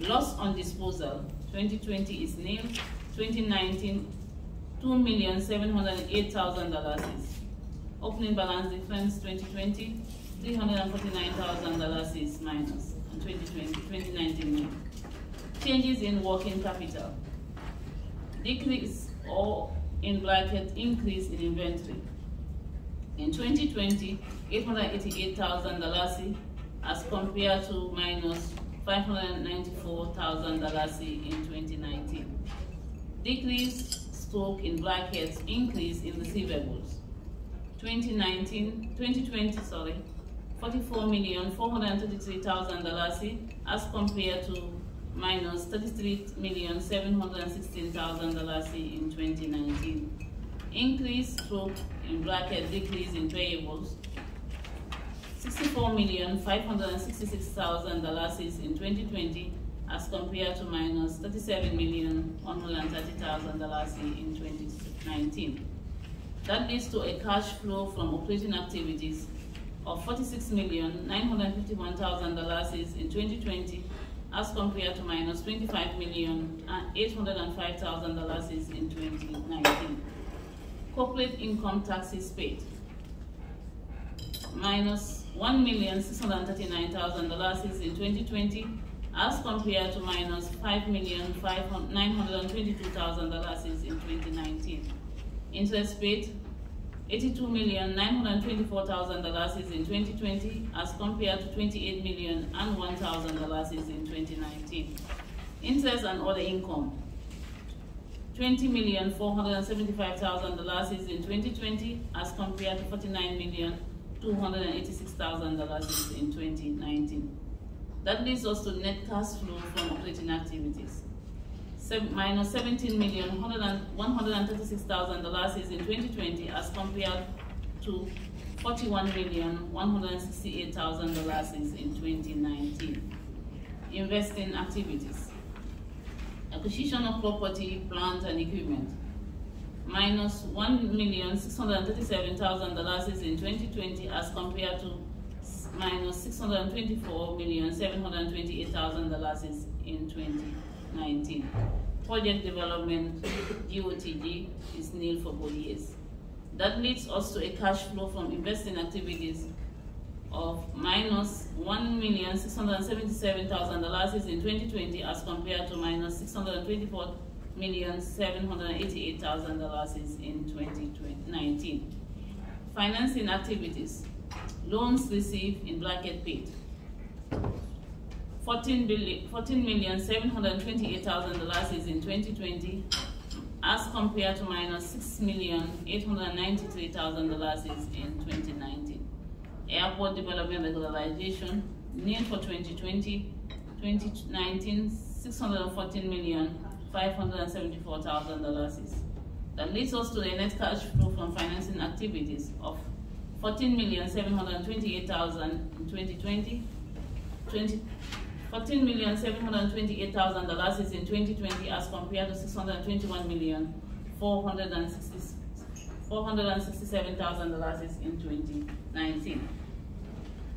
Loss on disposal, twenty twenty is nil, twenty nineteen, two million seven hundred and eight thousand dollars. Opening balance difference, 2020 $349,000 is minus, and 2020, 2019 nil. Changes in working capital. Decrease or in bracket increase in inventory. In 2020, $888,000 as compared to minus $594,000 in 2019. Decrease stroke in brackets increase in receivables. 2019, 2020, sorry, $44,433,000 as compared to minus $33,716,000 in 2019. Increase stroke in bracket decrease in payables, sixty-four million five hundred and sixty-six thousand dollars in twenty twenty as compared to minus minus thirty-seven million one hundred and thirty thousand dollars in twenty nineteen. That leads to a cash flow from operating activities of forty-six million nine hundred and fifty-one thousand dollars in twenty twenty as compared to minus minus twenty-five million uh, eight hundred and five thousand dollars in twenty nineteen. Corporate income taxes paid minus minus one million six hundred and thirty-nine thousand dollars in twenty twenty as compared to minus five million five hundred nine hundred and twenty-two thousand dollars in twenty nineteen. Interest paid eighty-two million nine hundred and twenty-four thousand dollars in twenty twenty as compared to twenty-eight million and one thousand dollars in twenty nineteen. Interest and other income twenty million four hundred and seventy-five thousand dollars in twenty twenty as compared to forty-nine million two hundred and eighty-six thousand dollars in twenty nineteen. That leads us to net cash flow from operating activities. Minus seventeen million hundred and one hundred and thirty-six thousand dollars is in twenty twenty as compared to forty-one million one hundred and sixty-eight thousand dollars in twenty nineteen. Investing activities acquisition of property, plant, and equipment, minus one million six hundred and thirty-seven thousand dollars is in twenty twenty as compared to minus six hundred and twenty-four million seven hundred and twenty-eight thousand dollars in twenty Project development, GOTG, is nil for both years. That leads us to a cash flow from investing activities of minus one million six hundred seventy-seven thousand dollars in twenty twenty as compared to minus six hundred twenty-four million seven hundred eighty-eight thousand dollars in twenty nineteen. Financing activities, loans received in bracket paid. Fourteen billion, fourteen million seven hundred twenty-eight thousand dollars is in twenty twenty as compared to minus minus six million eight hundred ninety-three thousand dollars is in twenty nineteen. Airport development regularization, need for 2020, 2019, 614 million, 574,000 dollars. That leads us to the net cash flow from financing activities of 14 million, 728,000 in 2020, 20, Fourteen million seven hundred twenty-eight thousand dollars is in 2020 as compared to six hundred twenty-one million four hundred and sixty four hundred and sixty-seven thousand dollars is in 2019.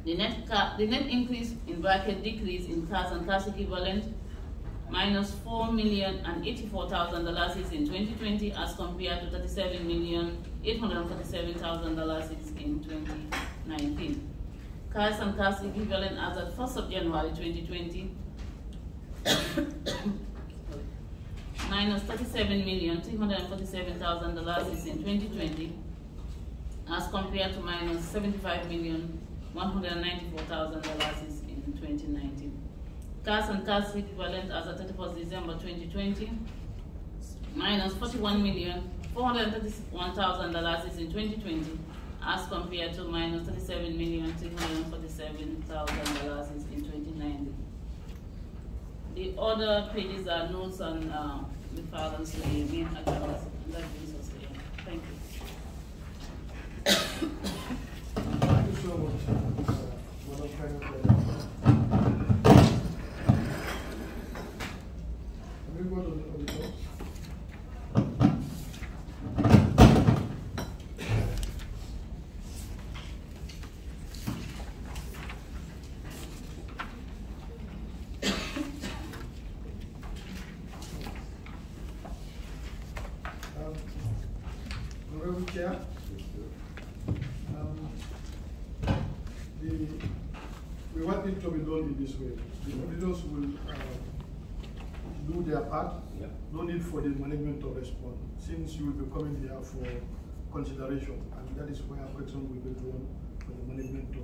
The net the net increase in bracket decrease in cash and cash equivalent minus four million and eighty-four thousand dollars is in 2020 as compared to thirty-seven million eight hundred thirty-seven thousand dollars is in 2019. Cash and cash equivalent as at 1st of January 2020, minus $37,347,000 is in 2020 as compared to minus $75,194,000 is in 2019. Cash and cash equivalent as at 31st December 2020 minus $41,431,000 is in 2020 as compared to minus minus thirty-seven million three hundred and forty-seven thousand dollars in twenty nineteen. The other pages are notes on, uh, to the main accounts, and that brings us there. Thank you. Thank you so much, Madam Director. Can we go to the auditor? Um, Honorable Chair, um, the, we want it to be done in this way. The auditors will, uh, do their part. Yeah. No need for the management to respond, since you will be coming here for consideration, and that is where question will be drawn for the management to,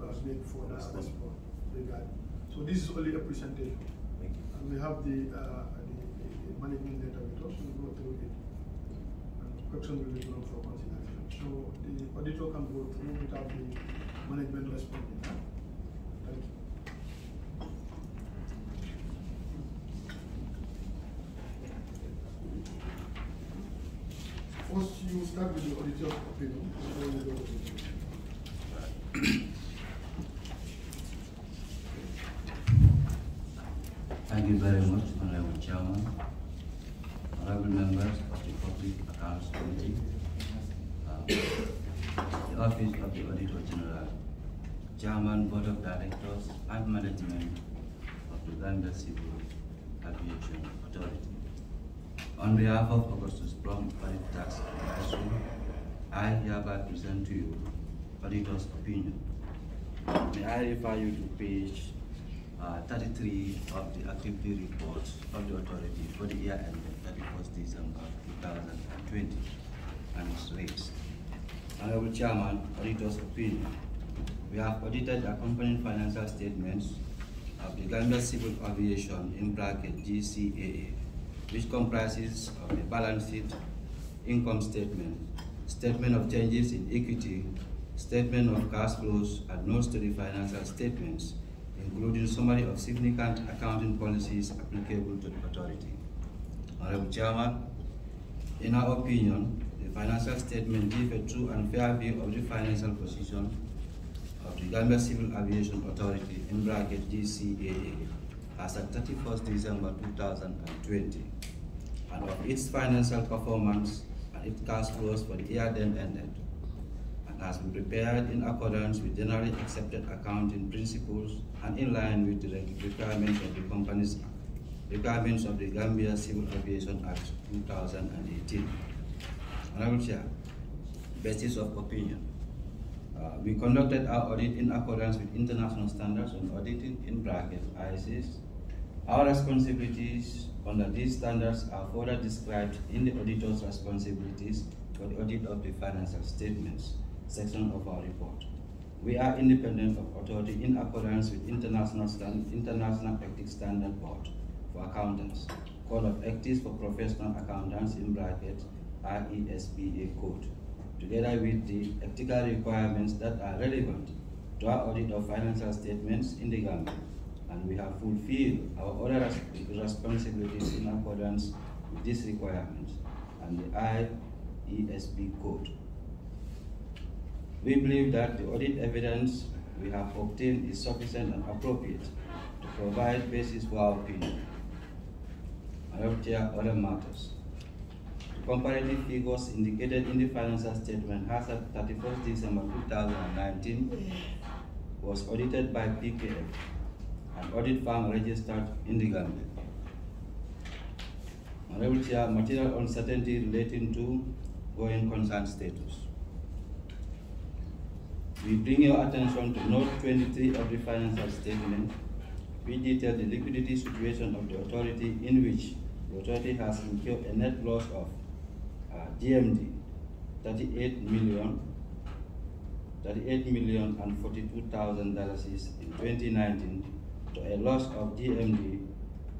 uh, make for the Respond. response regard. So this is only a presentation, Thank you. and we have the, uh, the, the management data with us, we'll go through it. And question will be drawn for consideration. So the auditor can go through without the management responding. Thank you. First, you start with the auditor's opinion, before you go to the. Thank you very much, Honorable Chairman, honorable members of the Public Accounts Committee, uh, the Office of the Auditor General, Chairman, Board of Directors, and Management of the Gambia Civil Aviation Authority. On behalf of Augustus Prom Audit Tax Advisory, I hereby present to you auditor's opinion. May I refer you to page uh, 33 of the activity report of the authority for the year ended 31st December 2020 and its rates. Honorable Chairman, auditor's opinion. We have audited the accompanying financial statements of the Gambia Civil Aviation in bracket GCAA, which comprises of a balance sheet, income statement, statement of changes in equity, statement of cash flows, and notes to the financial statements, including summary of significant accounting policies applicable to the authority. Honorable Chairman, in our opinion, the financial statement give a true and fair view of the financial position of the Gambia Civil Aviation Authority in bracket GCAA as at 31st December 2020 and of its financial performance and its cash flows for the year then ended and has been prepared in accordance with generally accepted accounting principles and in line with the requirements of the company's requirements of the Gambia Civil Aviation Act 2018. Honorable Chair, basis of opinion. Uh, we conducted our audit in accordance with international standards on auditing in bracket ISAs. Our responsibilities under these standards are further described in the auditor's responsibilities for the audit of the financial statements section of our report. We are independent of authority in accordance with International, stand, International Ethics Standard Board for Accountants, Code of Ethics for Professional Accountants in bracket IESBA code, together with the ethical requirements that are relevant to our audit of financial statements in the Gambia. And we have fulfilled our other responsibilities in accordance with these requirements and the IESB code. We believe that the audit evidence we have obtained is sufficient and appropriate to provide basis for our opinion. Other matters. The comparative figures indicated in the financial statement as at 31st December 2019 was audited by PKF, an audit firm registered in the Gambia. Honorable Chair, material uncertainty relating to going concern status. We bring your attention to note 23 of the financial statement, We detail the liquidity situation of the authority in which the authority has incurred a net loss of uh, GMD 38 million 38 million and 42,000 dollars in 2019 to a loss of GMD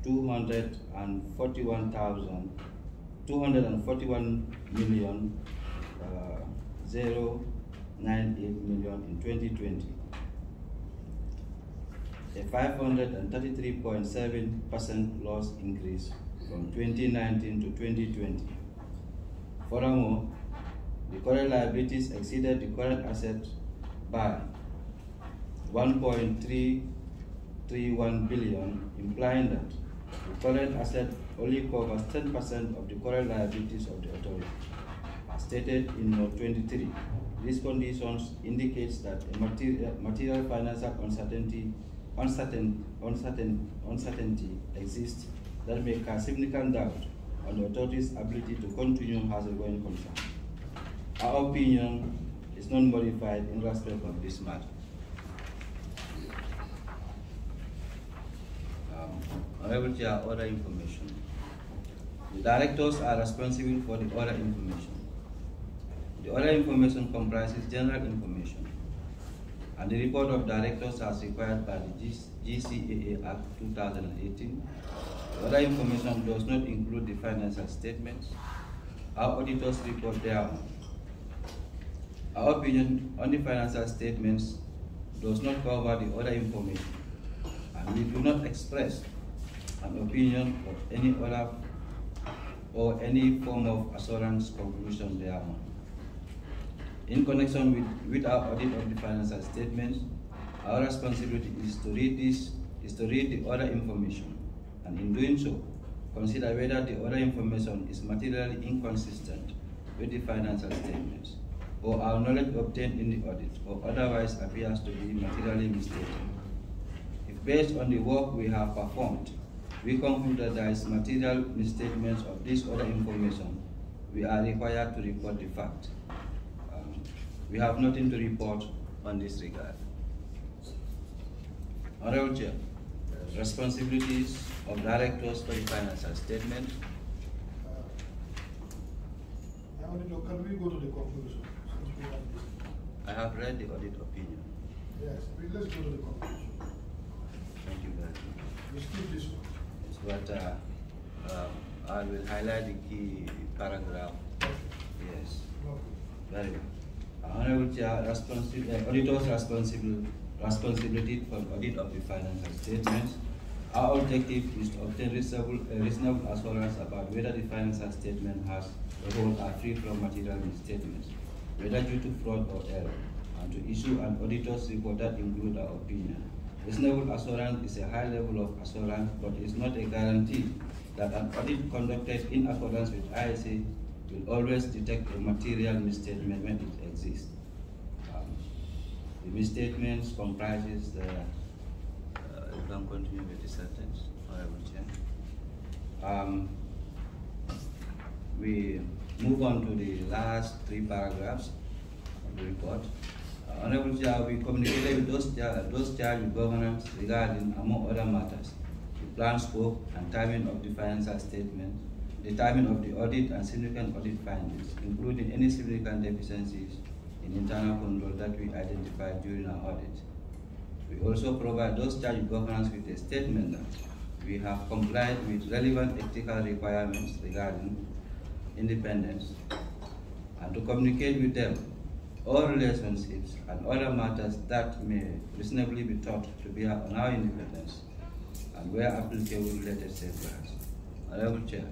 241,000 241 million uh, 098 million in 2020 a 533.7% loss increase from 2019 to 2020. Furthermore, the current liabilities exceeded the current assets by 1.331 billion, implying that the current asset only covers 10% of the current liabilities of the authority. As stated in Note 23, these conditions indicates that a material, material financial uncertainty, uncertain, uncertain, uncertainty exists that may cast significant doubt on the authority's ability to continue as a going concern. Our opinion is not modified in respect of this matter. Um, Honorable Chair, other information. The directors are responsible for the other information. The other information comprises general information, and the report of directors as required by the GCAA Act 2018. The other information does not include the financial statements. Our auditors report thereon. Our opinion on the financial statements does not cover the other information, and we do not express an opinion of any other or any form of assurance conclusion thereon. In connection with, with our audit of the financial statements, our responsibility is to read this, is to read the other information, and in doing so, consider whether the other information is materially inconsistent with the financial statements, or our knowledge obtained in the audit, or otherwise appears to be materially mistaken. If based on the work we have performed, we conclude that there is material misstatements of this other information, we are required to report the fact. Um, we have nothing to report on this regard. Honorable Chair, responsibilities of directors for the financial statement. Uh, can we go to the conclusion? since we have this? I have read the audit opinion. Yes, let's go to the conclusion. Thank you very much. We skip this one. What uh, um, I will highlight the key paragraph. Yes, very well. Honorable Chair, responsi- uh, auditor's responsible responsibility for audit of the financial statements. Our objective is to obtain reasonable, uh, reasonable assurance about whether the financial statement has the whole are free from material misstatements, whether due to fraud or error, and to issue an auditor's report that includes our opinion. Reasonable assurance is a high level of assurance, but is not a guarantee that an audit conducted in accordance with ISA will always detect a material misstatement when it exists. Um, the misstatements comprises the, uh, you can continue with the sentence, Honorable Chair. Um, we move on to the last three paragraphs. Of the report. Honorable Chair, we communicated with those, those charged with governance regarding, among other matters, the plan scope and timing of the financial statement, the timing of the audit and significant audit findings, including any significant deficiencies in internal control that we identified during our audit. We also provide those charged with governance with a statement that we have complied with relevant ethical requirements regarding independence and to communicate with them all relationships and other matters that may reasonably be thought to be on our independence and where applicable related safeguards. Honorable Chair,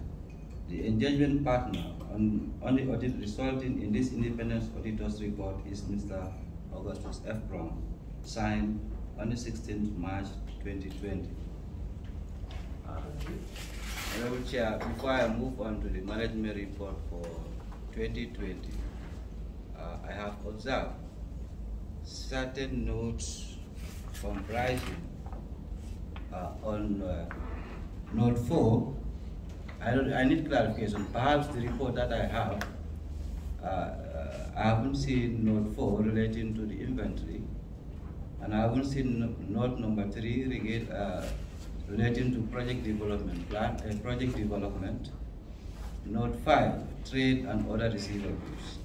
the engagement partner on, on the audit resulting in this independence auditor's report is Mr. Augustus F. Prom, signed on the 16th March 2020. Uh, Honorable Chair, before I move on to the management report for 2020, uh, I have observed certain notes comprising uh, on uh, note 4. I, I need clarification. Perhaps the report that I have, uh, uh, I haven't seen note 4 relating to the inventory, and I haven't seen note number 3 regard, uh, relating to project development plan, uh, project development. Note five, trade and other receivables.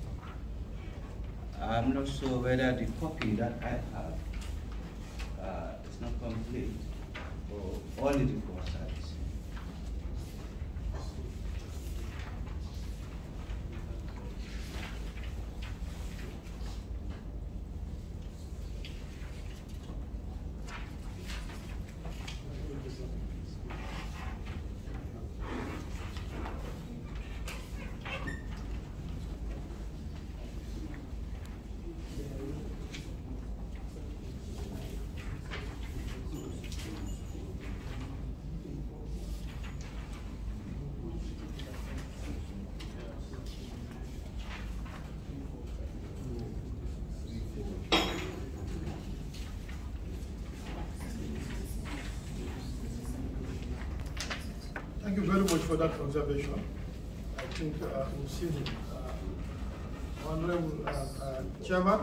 I'm not sure whether the copy that I have uh, is not complete or only the reports are the same. Thank for that observation. I think uh, we've seen it. Uh, Honorable uh, uh, Chairman,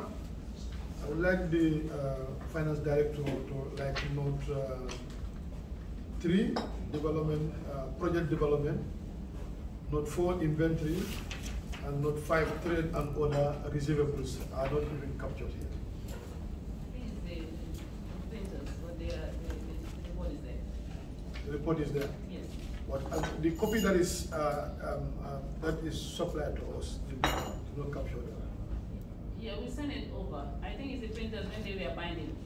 I would like the uh, Finance Director to like note uh, three, development, uh, project development, note four, inventory, and note five, trade and other receivables are not even captured here. The report is there. But uh, the copy that is, uh, um, uh, that is supplied to us did not did not capture that. Yeah, we send it over. I think it's the printers when they were binding.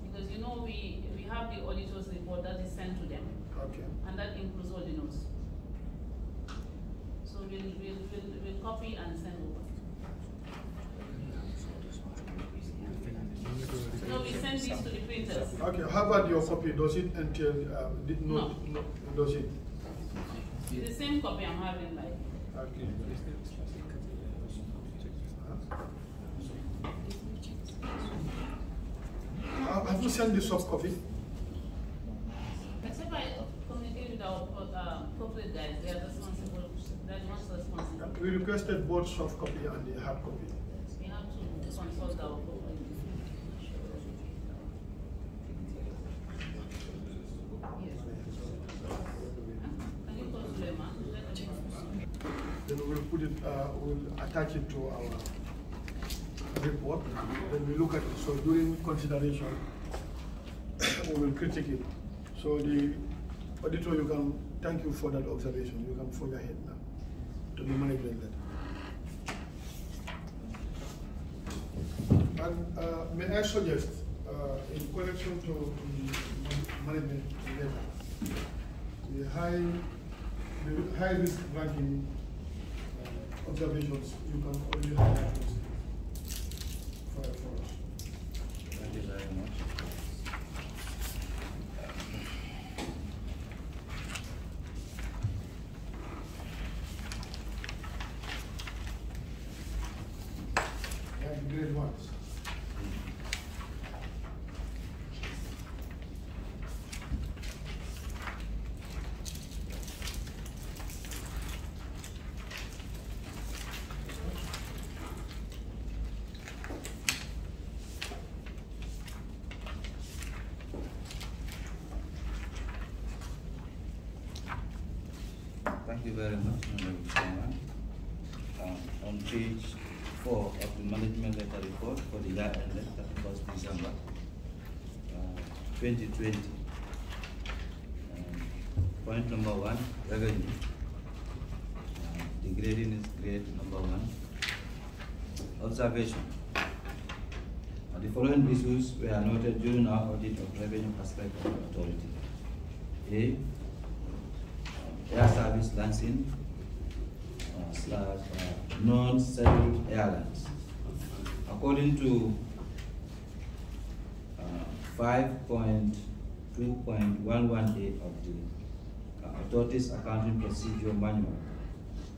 Because you know, we, we have the auditor's report that is sent to them, Okay. and that includes all the notes. So we'll, we'll, we'll, we'll copy and send over. No, we send these to the printers. Okay, how about your copy? Does it entail, did No. not, no, It's the same copy I'm having, like, Okay. Uh, Have you sent the soft copy? except I communicate with our, uh, corporate guys, they are responsible, they're the ones responsible. We requested both soft copy and the hard copy. We have to consult our corporate. Yes. Can you call Suleiman? Let them know. Then we'll put it, uh, we'll attach it to our report. Then we look at it. So during consideration, we will critique it. So the auditor, you can, thank you for that observation. You can forge ahead now to the management letter. And uh, may I suggest, uh, in connection to the management letter, the high, the high risk ranking uh, observations, you can only those for. Thank you very much. Like grade ones. Thank you very much, Chairman. Um, on page four of the management letter report for the year ended thirty-first December, uh, twenty twenty. Um, Point number one, revenue. Uh, The grading is grade number one. Observation. Uh, The following issues were noted during our audit of revenue the authority. A, service uh, slash uh, non-scheduled airlines. According to uh, five point two point one one eight of the uh, authority's accounting procedure manual,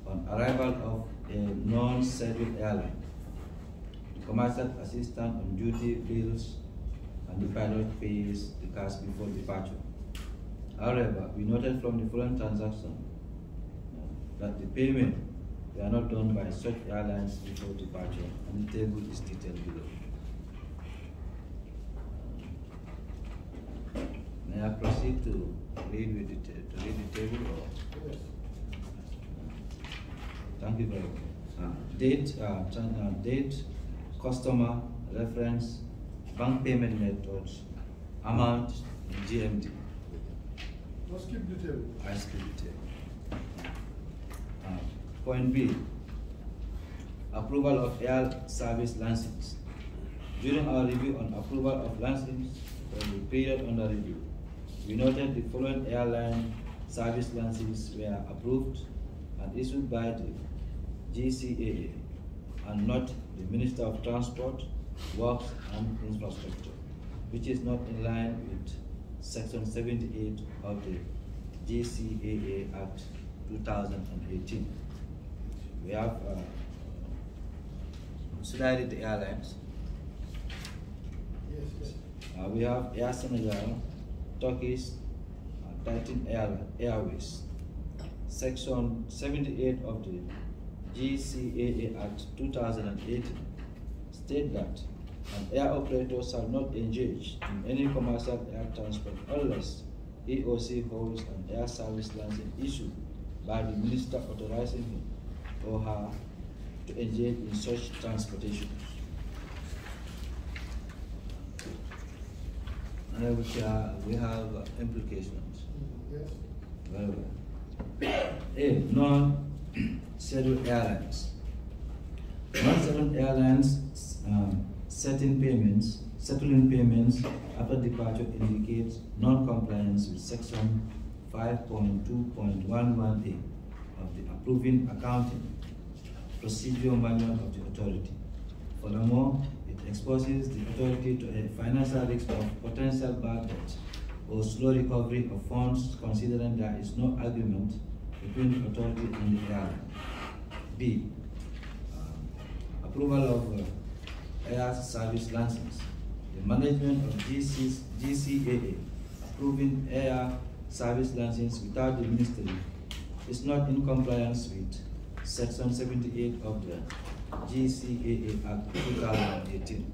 on arrival of a non-scheduled airline, the commercial assistant on duty bills and the pilot pays the cash before departure. However, we noted from the following transaction that the payment were not done by such airlines before departure, and the table is detailed below. May I proceed to read with the, to read the table or? Yes. Thank you very much. Uh, Date, uh, uh, date, customer, reference, bank payment method, amount, GMD. No skip the table. I skip the table. Point B, approval of air service license. During our review on approval of license for the period under review, we noted the following airline service licenses were approved and issued by the GCAA and not the Minister of Transport, Works and Infrastructure, which is not in line with Section seventy-eight of the GCAA Act two thousand and eighteen. We have, uh, the airlines? Yes, yes. Uh, we have Air Senegal, Turkish, uh, Titan Air, Airways. Section seventy-eight of the GCAA Act two thousand and eighteen state that an air operator shall not engage in any commercial air transport unless EOC holds an air service license issued by the minister authorizing him or her to engage in such transportation. And which are, we have uh, implications. Yes. Very well. A, non-scheduled airlines. Non-scheduled airlines, um, setting payments, settling payments after departure indicates non-compliance with section five point two point one one A of the approving accounting procedure manual of the authority. Furthermore, it exposes the authority to a financial risk of potential bad debt or slow recovery of funds considering there is no agreement between the authority and the airline. B, um, approval of uh, air service license. The management of GCs, GCAA approving air service license without the ministry is not in compliance with section seventy-eight of the GCAA Act two thousand eighteen.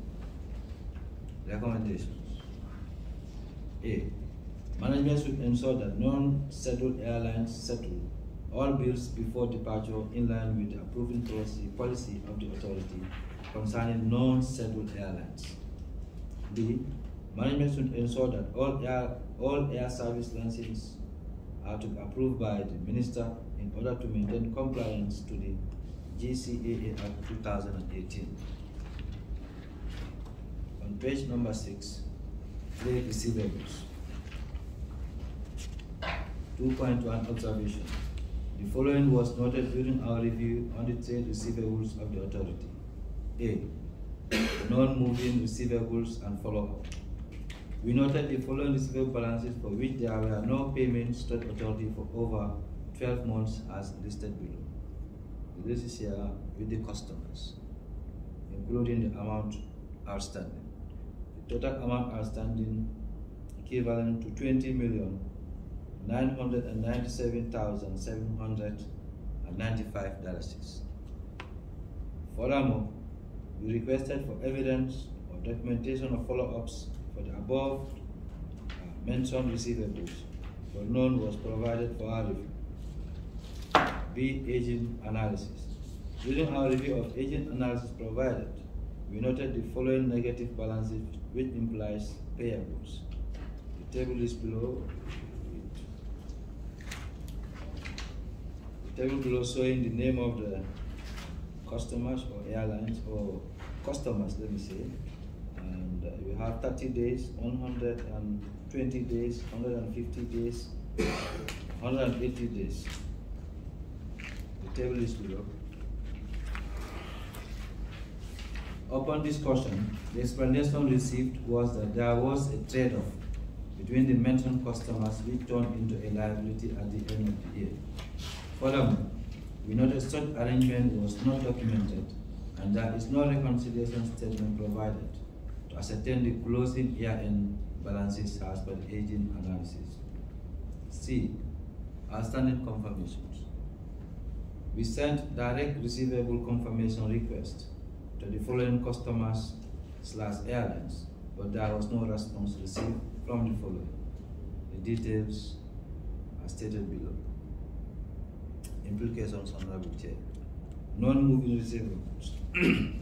Recommendations. A. Management should ensure that non-scheduled airlines settle all bills before departure in line with the approving policy, policy of the authority concerning non-scheduled airlines. B. Management should ensure that all air, all air service licenses are to be approved by the minister in order to maintain compliance to the GCAA Act two thousand and eighteen. On page number six, trade receivables. Two point one observation. The following was noted during our review on the trade receivables of the authority. A. Non-moving receivables and follow-up. We noted the following receivable balances for which there were no payments to the authority for over twelve months as listed below. This is here with the customers, including the amount outstanding. The total amount outstanding equivalent to twenty million nine hundred and ninety-seven thousand seven hundred and ninety-five dollars. Furthermore, we requested for evidence or documentation of follow-ups for the above uh, mentioned receivables, but none was provided for our review. B. Aging analysis. During our review of aging analysis provided, we noted the following negative balances which implies payables. The table is below. The table below showing the name of the customers or airlines or customers, let me say. And uh, you have 30 days, 120 days, 150 days, 180 days. The table is below. Upon discussion, the explanation received was that there was a trade-off between the mentioned customers which turned into a liability at the end of the year. Furthermore, we noted such arrangement was not documented and there is no reconciliation statement provided to ascertain the closing year-end balances as per the aging analysis. C. Outstanding confirmations. We sent direct receivable confirmation request to the following customers slash airlines, but there was no response received from the following. The details are stated below. Implications Honorable Chair. Non-moving receivables.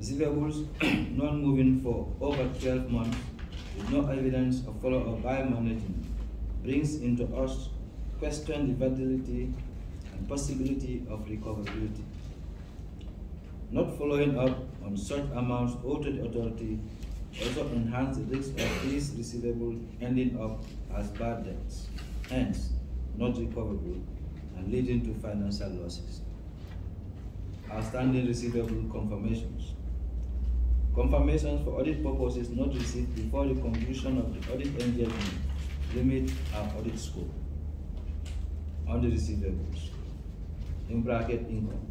receivables non-moving for over 12 months with no evidence of follow-up by management brings into us question the validity and possibility of recoverability. Not following up on such amounts owed to the authority also enhance the risk of these receivables ending up as bad debts, hence not recoverable and leading to financial losses. Outstanding receivable confirmations. Confirmations for audit purposes not received before the conclusion of the audit engagement limit our audit scope on the receivables. In bracket income.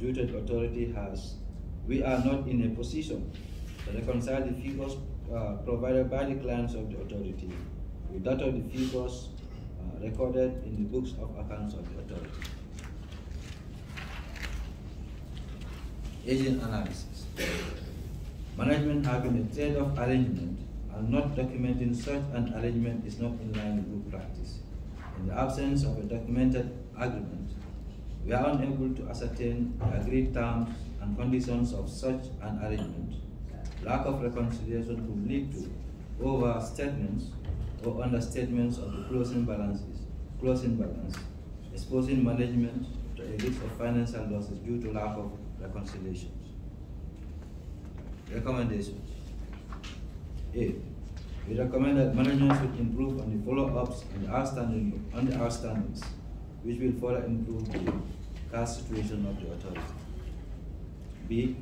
The authority has, we are not in a position to reconcile the figures uh, provided by the clients of the authority with that of the figures uh, recorded in the books of accounts of the authority. Agent analysis. Management having a trade-off arrangement and not documenting such an arrangement is not in line with good practice. In the absence of a documented agreement, we are unable to ascertain the agreed terms and conditions of such an arrangement. Lack of reconciliation could lead to overstatements or understatements of the closing balances, closing balance, exposing management to a risk of financial losses due to lack of reconciliations. Recommendations. A. We recommend that management should improve on the follow-ups and outstanding on the outstandings, which will further improve the cash situation of the authority. B.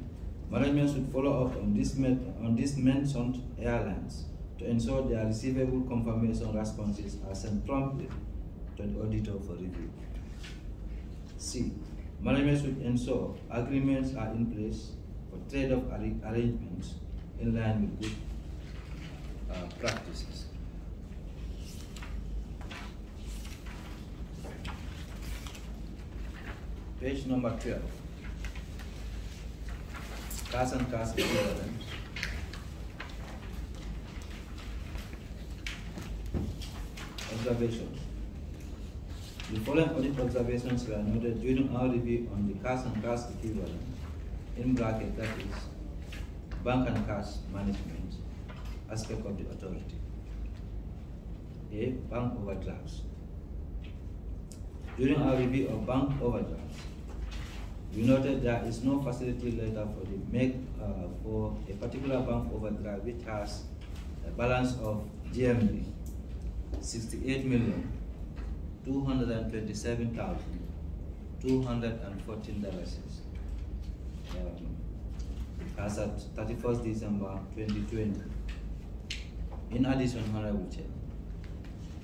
Management should follow up on this on this mentioned airlines to ensure their receivable confirmation responses are sent promptly to the auditor for review. C. Management should ensure agreements are in place for trade-off arrangements in line with good uh, practices. Page number 12. Cash and cash equivalents. Observations. The following audit observations were noted during our review on the cash and cash equivalent, in bracket that is, bank and cash management aspect of the authority. A. Bank overdrafts. During our review of bank overdrafts, we noted there is no facility letter for the make uh, for a particular bank overdraft which has a balance of GMD 68 million 227,214 dollars as at 31st December 2020. In addition, Honorable Chair,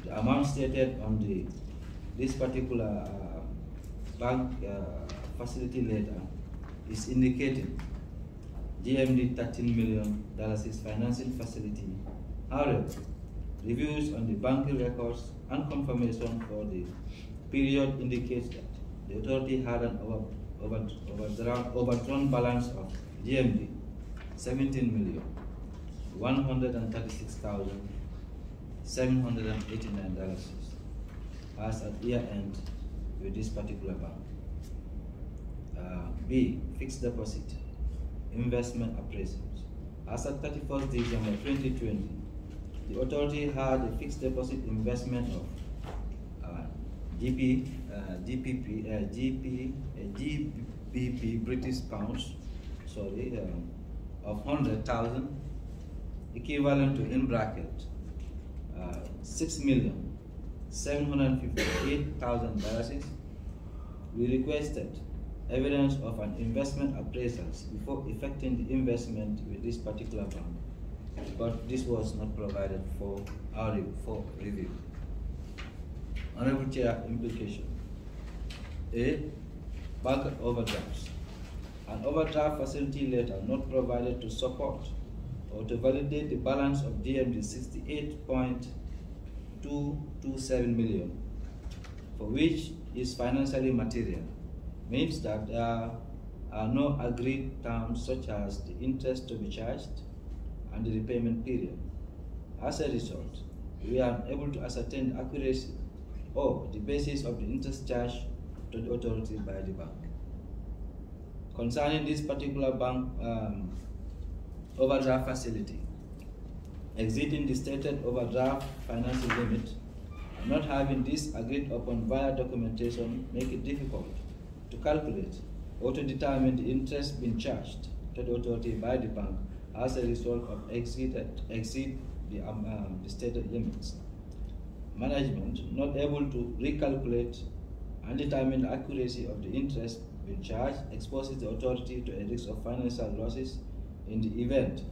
the amount stated on the this particular uh, bank uh, facility letter is indicating GMD 13 million dollars is financing facility. However, reviews on the banking records and confirmation for the period indicates that the authority had an over, over, overdrawn, overdrawn balance of GMD 17 million 136,789 dollars as at year end with this particular bank. Uh, B, fixed deposit, investment appraisals. As at 31st December 2020, the authority had a fixed deposit investment of uh, GP, uh, GPP, uh, GP, GBP British pounds, sorry, um, of 100,000, equivalent to in bracket uh, 6 million 758,000 dollars. We requested evidence of an investment appraisals before effecting the investment with this particular bank, but this was not provided for our for review. Honorable Chair, implication. A, bank overdrafts. An overdraft facility letter not provided to support or to validate the balance of GMD sixty-eight point two two seven million, for which is financially material, means that there are no agreed terms such as the interest to be charged and the repayment period. As a result, we are unable to ascertain the accuracy or the basis of the interest charged to the authority by the bank. Concerning this particular bank um, overdraft facility, exceeding the stated overdraft financial limit, not having this agreed upon via documentation make it difficult to calculate or to determine the interest being charged to the authority by the bank as a result of exceeded, exceed the, um, um, the stated limits. Management not able to recalculate and determine the accuracy of the interest being charged exposes the authority to a risk of financial losses in the event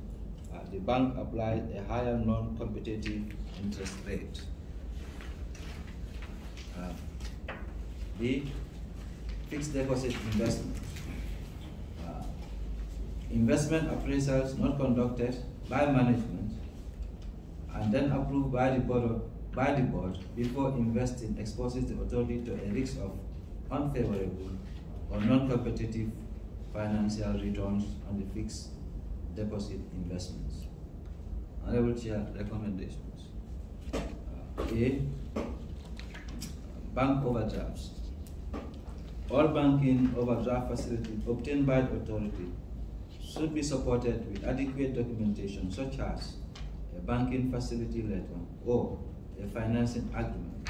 uh, the bank applies a higher non-competitive interest rate. Uh, B, fixed deposit investment. Uh, investment appraisals not conducted by management and then approved by the board of, by the board before investing exposes the authority to a risk of unfavorable or non-competitive financial returns on the fixed deposit investments. Honorable Chair, recommendations. Uh, A, bank overdrafts. All banking overdraft facilities obtained by the authority should be supported with adequate documentation such as a banking facility letter or a financing agreement.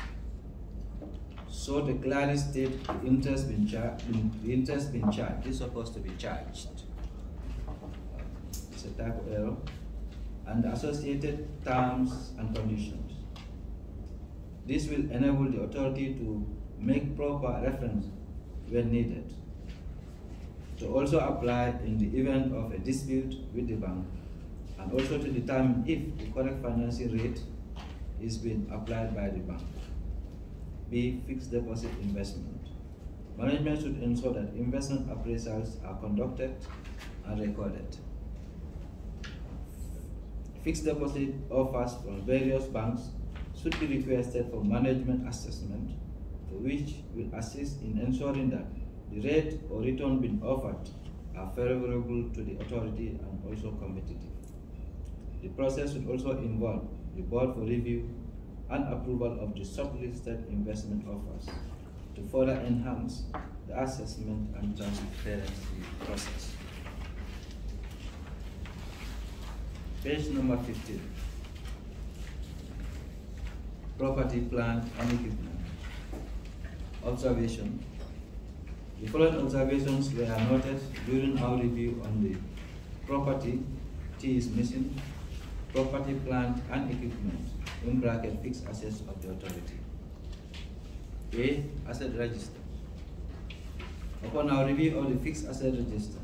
So the clearly state the interest being charged, the interest being charged is supposed to be charged. It's a type of error. And the associated terms and conditions. This will enable the authority to make proper reference when needed. To also apply in the event of a dispute with the bank and also to determine if the correct financing rate is being applied by the bank. B. Fixed deposit investment. Management should ensure that investment appraisals are conducted and recorded. Fixed deposit offers from various banks should be requested for management assessment, which will assist in ensuring that the rate or return being offered are favorable to the authority and also competitive. The process should also involve the board for review and approval of the shortlisted investment offers to further enhance the assessment and transparency process. Page number 15. Property, plant, and equipment. Observation. The following observations were noted during our review on the property, T is missing, property, plant, and equipment, in bracket fixed assets of the authority. A. Asset register. Upon our review of the fixed asset register,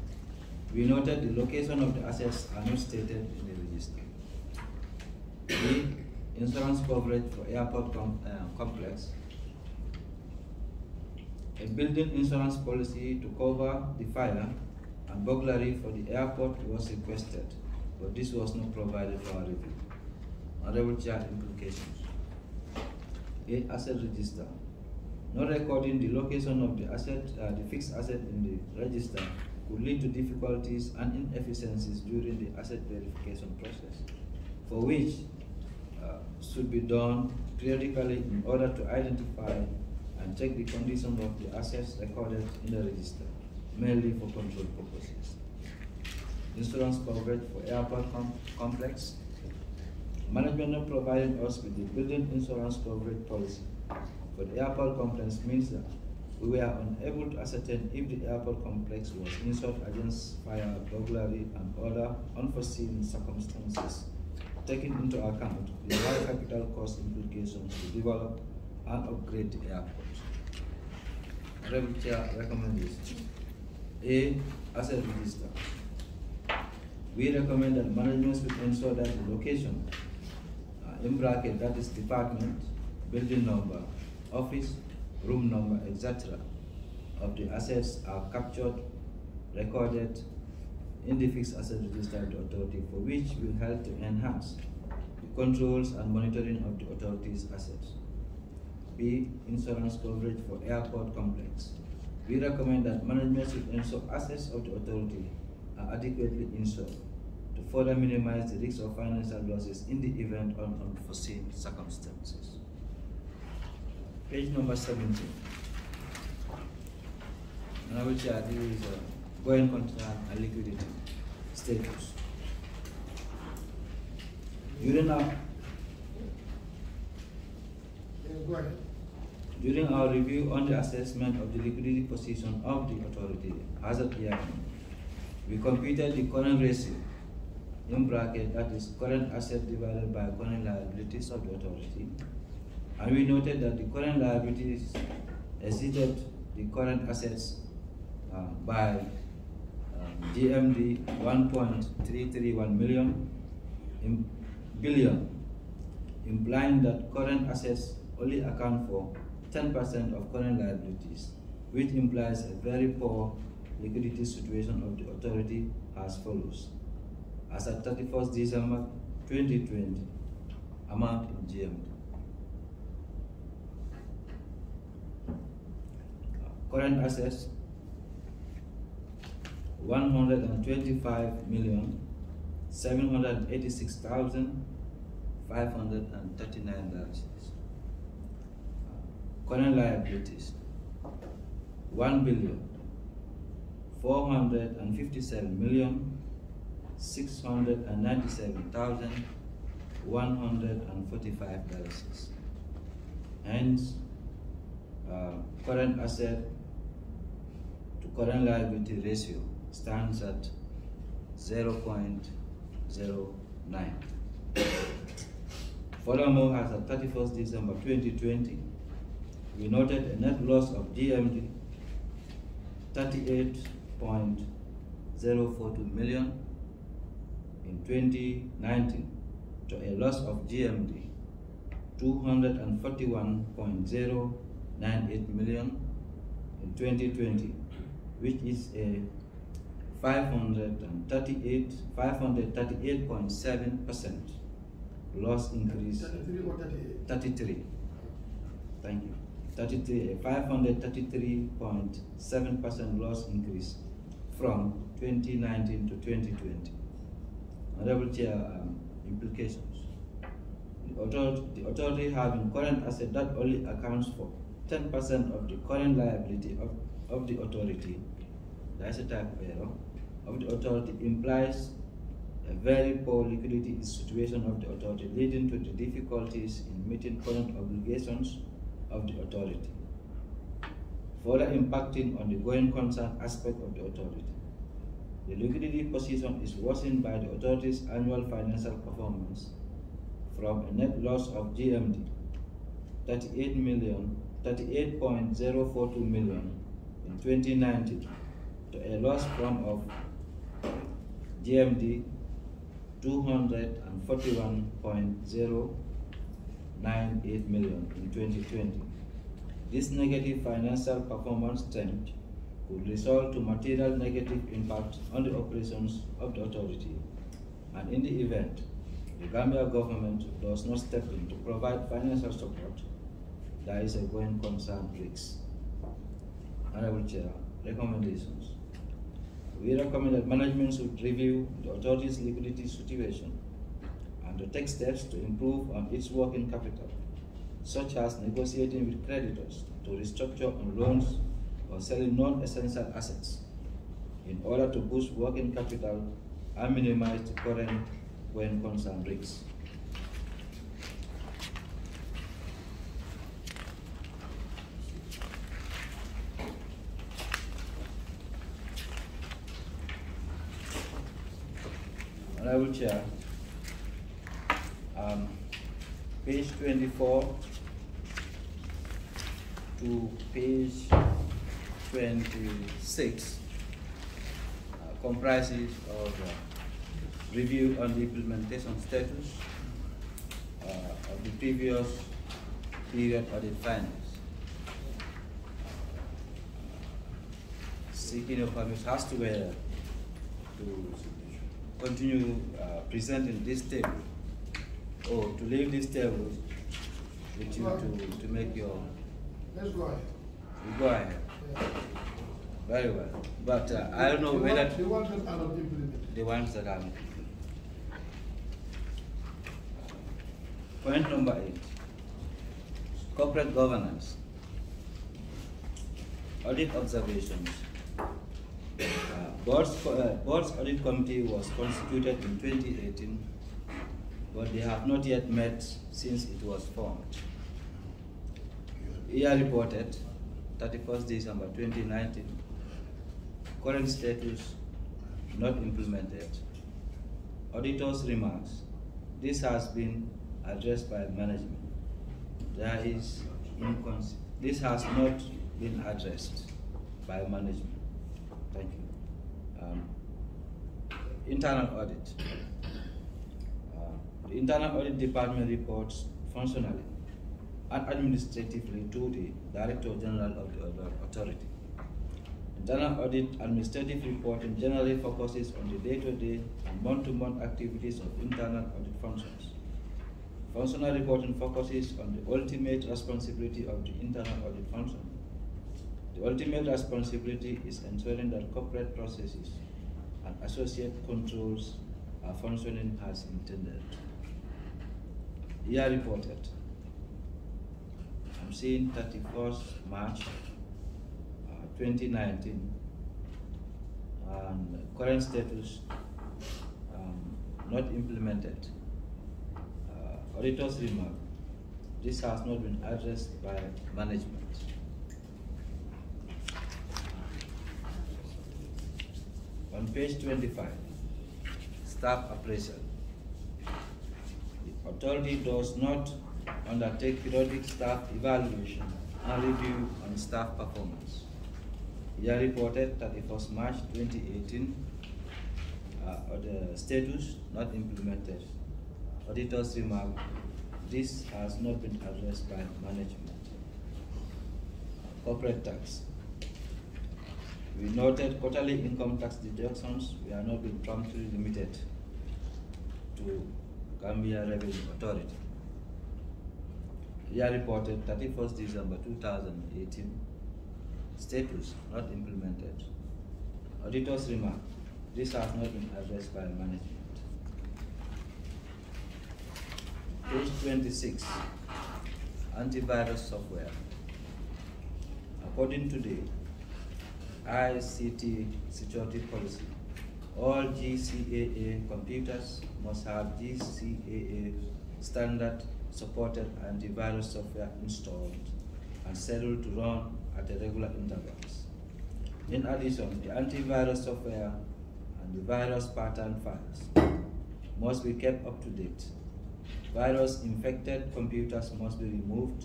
we noted the location of the assets are not stated in the register. B. Insurance coverage for airport com uh, complex. A building insurance policy to cover the fire and burglary for the airport was requested, but this was not provided for our review. Honorable Chair, implications. Asset register. Not recording the location of the asset, uh, the fixed asset in the register could lead to difficulties and inefficiencies during the asset verification process, for which uh, should be done periodically in order to identify and and check the condition of the assets recorded in the register, mainly for control purposes. Insurance coverage for airport com- complex. Management provided us with the building insurance coverage policy for the airport complex means that we were unable to ascertain if the airport complex was insured against fire, burglary, and other unforeseen circumstances, taking into account the high capital cost implications to develop and upgrade the airport. Honorable Chair recommendations. A, asset register. We recommend that management should ensure that the location, uh, in bracket, that is department, building number, office, room number, etc., of the assets are captured, recorded in the fixed asset register of the authority, for which will help to enhance the controls and monitoring of the authority's assets. B, insurance coverage for airport complex. We recommend that management should ensure assets of the authority are adequately insured to further minimize the risk of financial losses in the event of unforeseen circumstances. Page number seventeen. Honorable Chair, this is uh, going concern and liquidity status. During our, Yeah, go ahead. during our review on the assessment of the liquidity position of the authority as of year end, we computed the current ratio in bracket that is current asset divided by current liabilities of the authority. And we noted that the current liabilities exceeded the current assets uh, by um, GMD 1.331 million in billion, implying that current assets only account for 10% of current liabilities, which implies a very poor liquidity situation of the authority as follows. As at 31st December 2020, amount in GMD. Current assets, one hundred and twenty-five million, seven hundred and eighty-six thousand, five hundred and thirty-nine dollars. Current liabilities, one billion, four hundred and fifty-seven million, six hundred and ninety-seven thousand, one hundred and forty-five dollars. Hence, uh, current asset to current liability ratio stands at 0.09. Furthermore, as of 31st December 2020, we noted a net loss of GMD 38.042 million in 2019 to a loss of GMD 241.098 million in 2020, which is a 538 538.7 percent loss increase. 33 or 38? 33. Thank you. 33, 533.7 percent loss increase from 2019 to 2020. Honorable Chair, um, implications. The authority, the authority having current asset that only accounts for 10% of the current liability of, of the authority, that's a type of error, of the authority implies a very poor liquidity situation of the authority, leading to the difficulties in meeting current obligations of the authority, further impacting on the going concern aspect of the authority. The liquidity position is worsened by the authority's annual financial performance from a net loss of GMD 38 million, 38.042 million in 2019 to a loss from of GMD 241.098 million in 2020. This negative financial performance trend could result to material negative impact on the operations of the authority. And in the event the Gambia government does not step in to provide financial support, there is a going concern risk. Honorable Chair, recommendations. We recommend that management should review the authority's liquidity situation and to take steps to improve on its working capital such as negotiating with creditors to restructure on loans or selling non-essential assets in order to boost working capital and minimize the current going concern risks. Honorable Chair, um, page twenty-four to page twenty-six uh, comprises of uh, review on the implementation status uh, of the previous period audit findings. Seeking your permission as to whether to continue uh, presenting this table or to leave this table with you to, to make your, Let's go ahead. you go ahead. Yeah. Very well. But uh, I don't know The whether one- The ones that are not implemented. the ones that are. Point number eight, corporate governance. Audit observations. Uh, Board's, uh, Board's audit committee was constituted in twenty eighteen, but they have not yet met since it was formed. ER reported thirty-first December twenty nineteen, current status not implemented. Auditor's remarks, this has been addressed by management. There is incons, this has not been addressed by management. Thank you. Um, internal audit. The internal audit department reports functionally and administratively to the Director General of the Author- authority. Internal audit administrative reporting generally focuses on the day-to-day and month-to-month activities of internal audit functions. Functional reporting focuses on the ultimate responsibility of the internal audit function. The ultimate responsibility is ensuring that corporate processes and associate controls are functioning as intended. ER reported. I'm seeing thirty-first March, uh, twenty nineteen. And current status, um, not implemented. Uh, auditor's remark, this has not been addressed by management. On page twenty-five, staff appraisal. Authority does not undertake periodic staff evaluation and review on staff performance. Year reported thirty-first March twenty eighteen, uh, or the status not implemented. Auditor's remark, this has not been addressed by management. Corporate tax. We noted quarterly income tax deductions were not being promptly limited to Gambia Revenue Authority. Year reported thirty-first December two thousand eighteen, status not implemented. Auditor's remark, this has not been addressed by management. Page twenty-six, antivirus software. According to the ICT security policy, all GCAA computers must have GCAA standard supported antivirus software installed and scheduled to run at regular intervals. In addition, the antivirus software and the virus pattern files must be kept up to date. Virus infected computers must be removed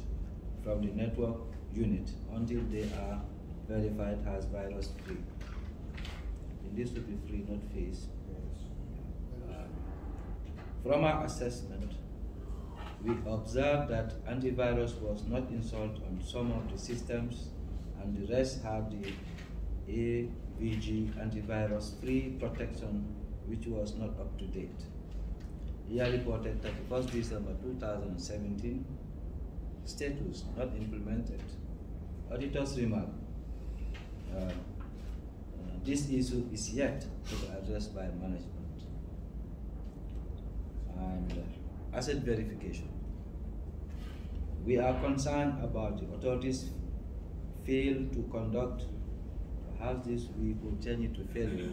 from the network unit until they are verified as virus this will be free, not phase. From our assessment, we observed that antivirus was not installed on some of the systems and the rest have the AVG antivirus free protection which was not up to date. Year reported 31st December 2017, status not implemented. Auditor's remark, uh, uh, this issue is yet to be addressed by management. And uh, asset verification. We are concerned about the authorities fail to conduct, perhaps this we could change it to failure,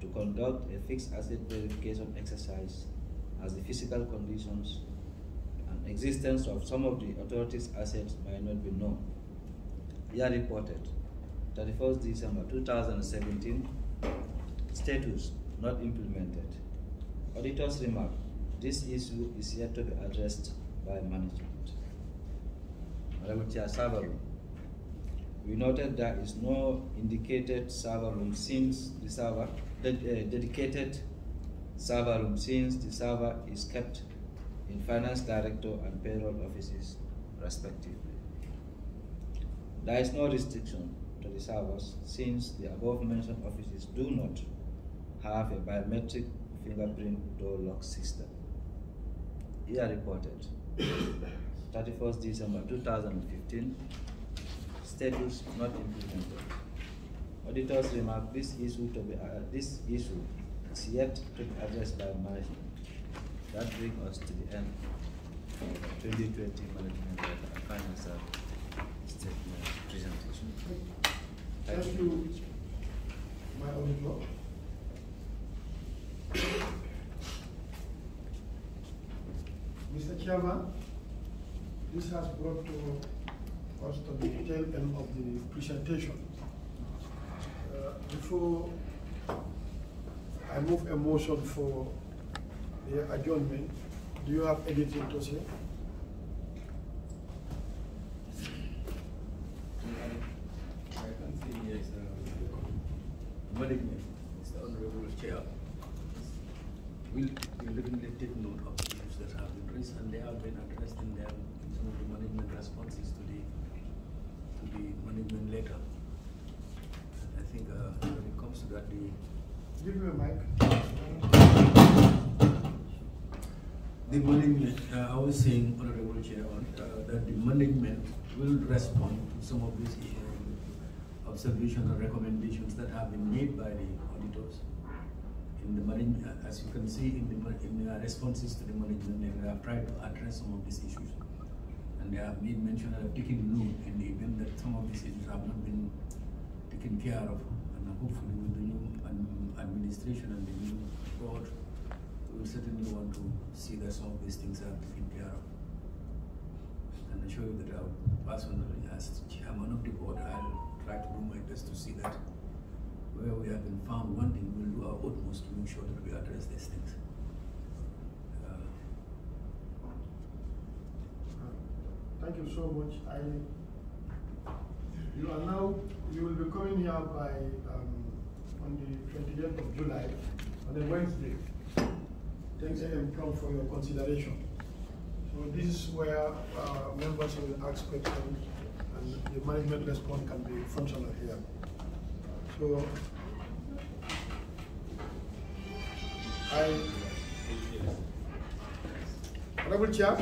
to conduct a fixed asset verification exercise as the physical conditions and existence of some of the authorities' assets might not be known. Here reported, 31st December 2017, status not implemented. Auditors remark, this issue is yet to be addressed by management. Honorable Chair Savaru, we noted there is no indicated server room since the server, uh, dedicated server room since the server is kept in finance director and payroll offices respectively. There is no restriction to the servers since the above mentioned offices do not have a biometric fingerprint door lock system. Here reported, 31st December 2015, status not implemented. Auditors remark this issue to be, uh, this issue is yet to be addressed by management. That brings us to the end of 2020 management and financial statement presentation. Thank you, my auditor. Mr. Chairman, this has brought to us to the tail end of the presentation. Uh, Before I move a motion for the adjournment, do you have anything to say? I can see yes, uh, management, Mr. Honorable Chair, will deliberately take note of the issues that have been raised and they have been addressed in their, in some of the management responses to the, to the management letter. I think, uh, when it comes to that, the, Give me a mic. the management, uh, I was saying, Honorable Chair, uh, that the management will respond to some of these uh, observations or recommendations that have been made by the auditors. In the management, as you can see in the, in their responses to the management, they have tried to address some of these issues. And they have made mention have taken note in the event that some of these issues have not been taken care of. And hopefully with the new administration and the new board, we will certainly want to see that some of these things are taken care of. And I assure you that I would personally, as chairman of the board, I'll try to do my best to see that where we have been found wanting, we'll do our utmost to make sure that we address these things. Uh, Thank you so much. I, you are now, you will be coming here by, um, on the twentieth of July, on a Wednesday. Thanks, come for your consideration. So this is where, uh, members will ask questions and the management response can be functional here. So, I, Honorable Chair,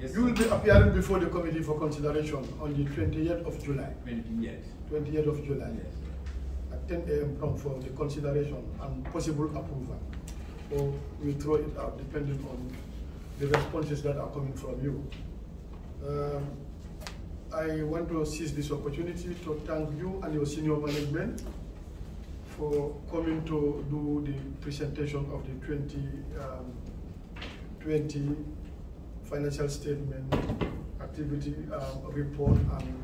Yes, you will be appearing before the committee for consideration on the 28th of July, Twenty years. twentieth of July, Yes. at ten AM prompt for the consideration and possible approval. Or we throw it out depending on the responses that are coming from you. Um, I want to seize this opportunity to thank you and your senior management for coming to do the presentation of the 2020 financial statement, activity um, report, and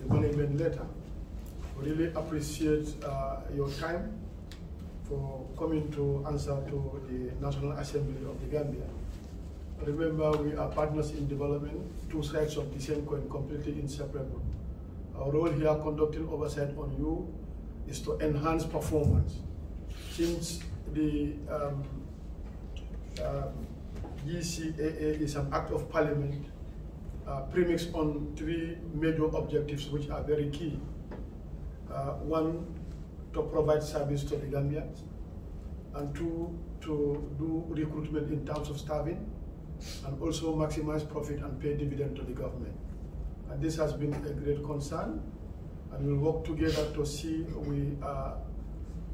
the management letter. We Really appreciate uh, your time for coming to answer to the National Assembly of the Gambia. Remember, we are partners in development, two sides of the same coin, completely inseparable. Our role here conducting oversight on you is to enhance performance. Since the um, um, GCAA is an act of parliament, uh, premix on three major objectives which are very key. Uh, one, to provide service to the Gambians, and two, to do recruitment in terms of staffing, and also maximize profit and pay dividend to the government. And this has been a great concern, and we'll work together to see we uh,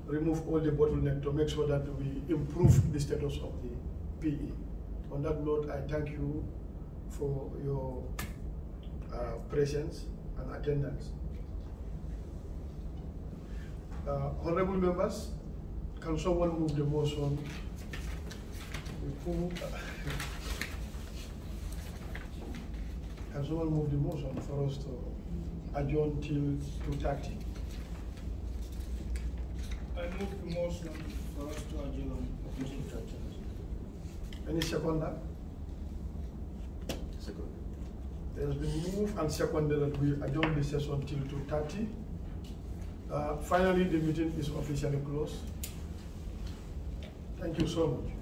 remove all the bottleneck to make sure that we improve the status of the PE. On that note, I thank you for your uh, presence and attendance. Uh, honorable members, can someone move the motion? Who- Can someone move the motion for us to adjourn till two thirty? I move the motion for us to adjourn until thirty. Any seconder? Second. There's been moved and seconded that we adjourn the session till two thirty. Uh, finally, the meeting is officially closed. Thank you so much.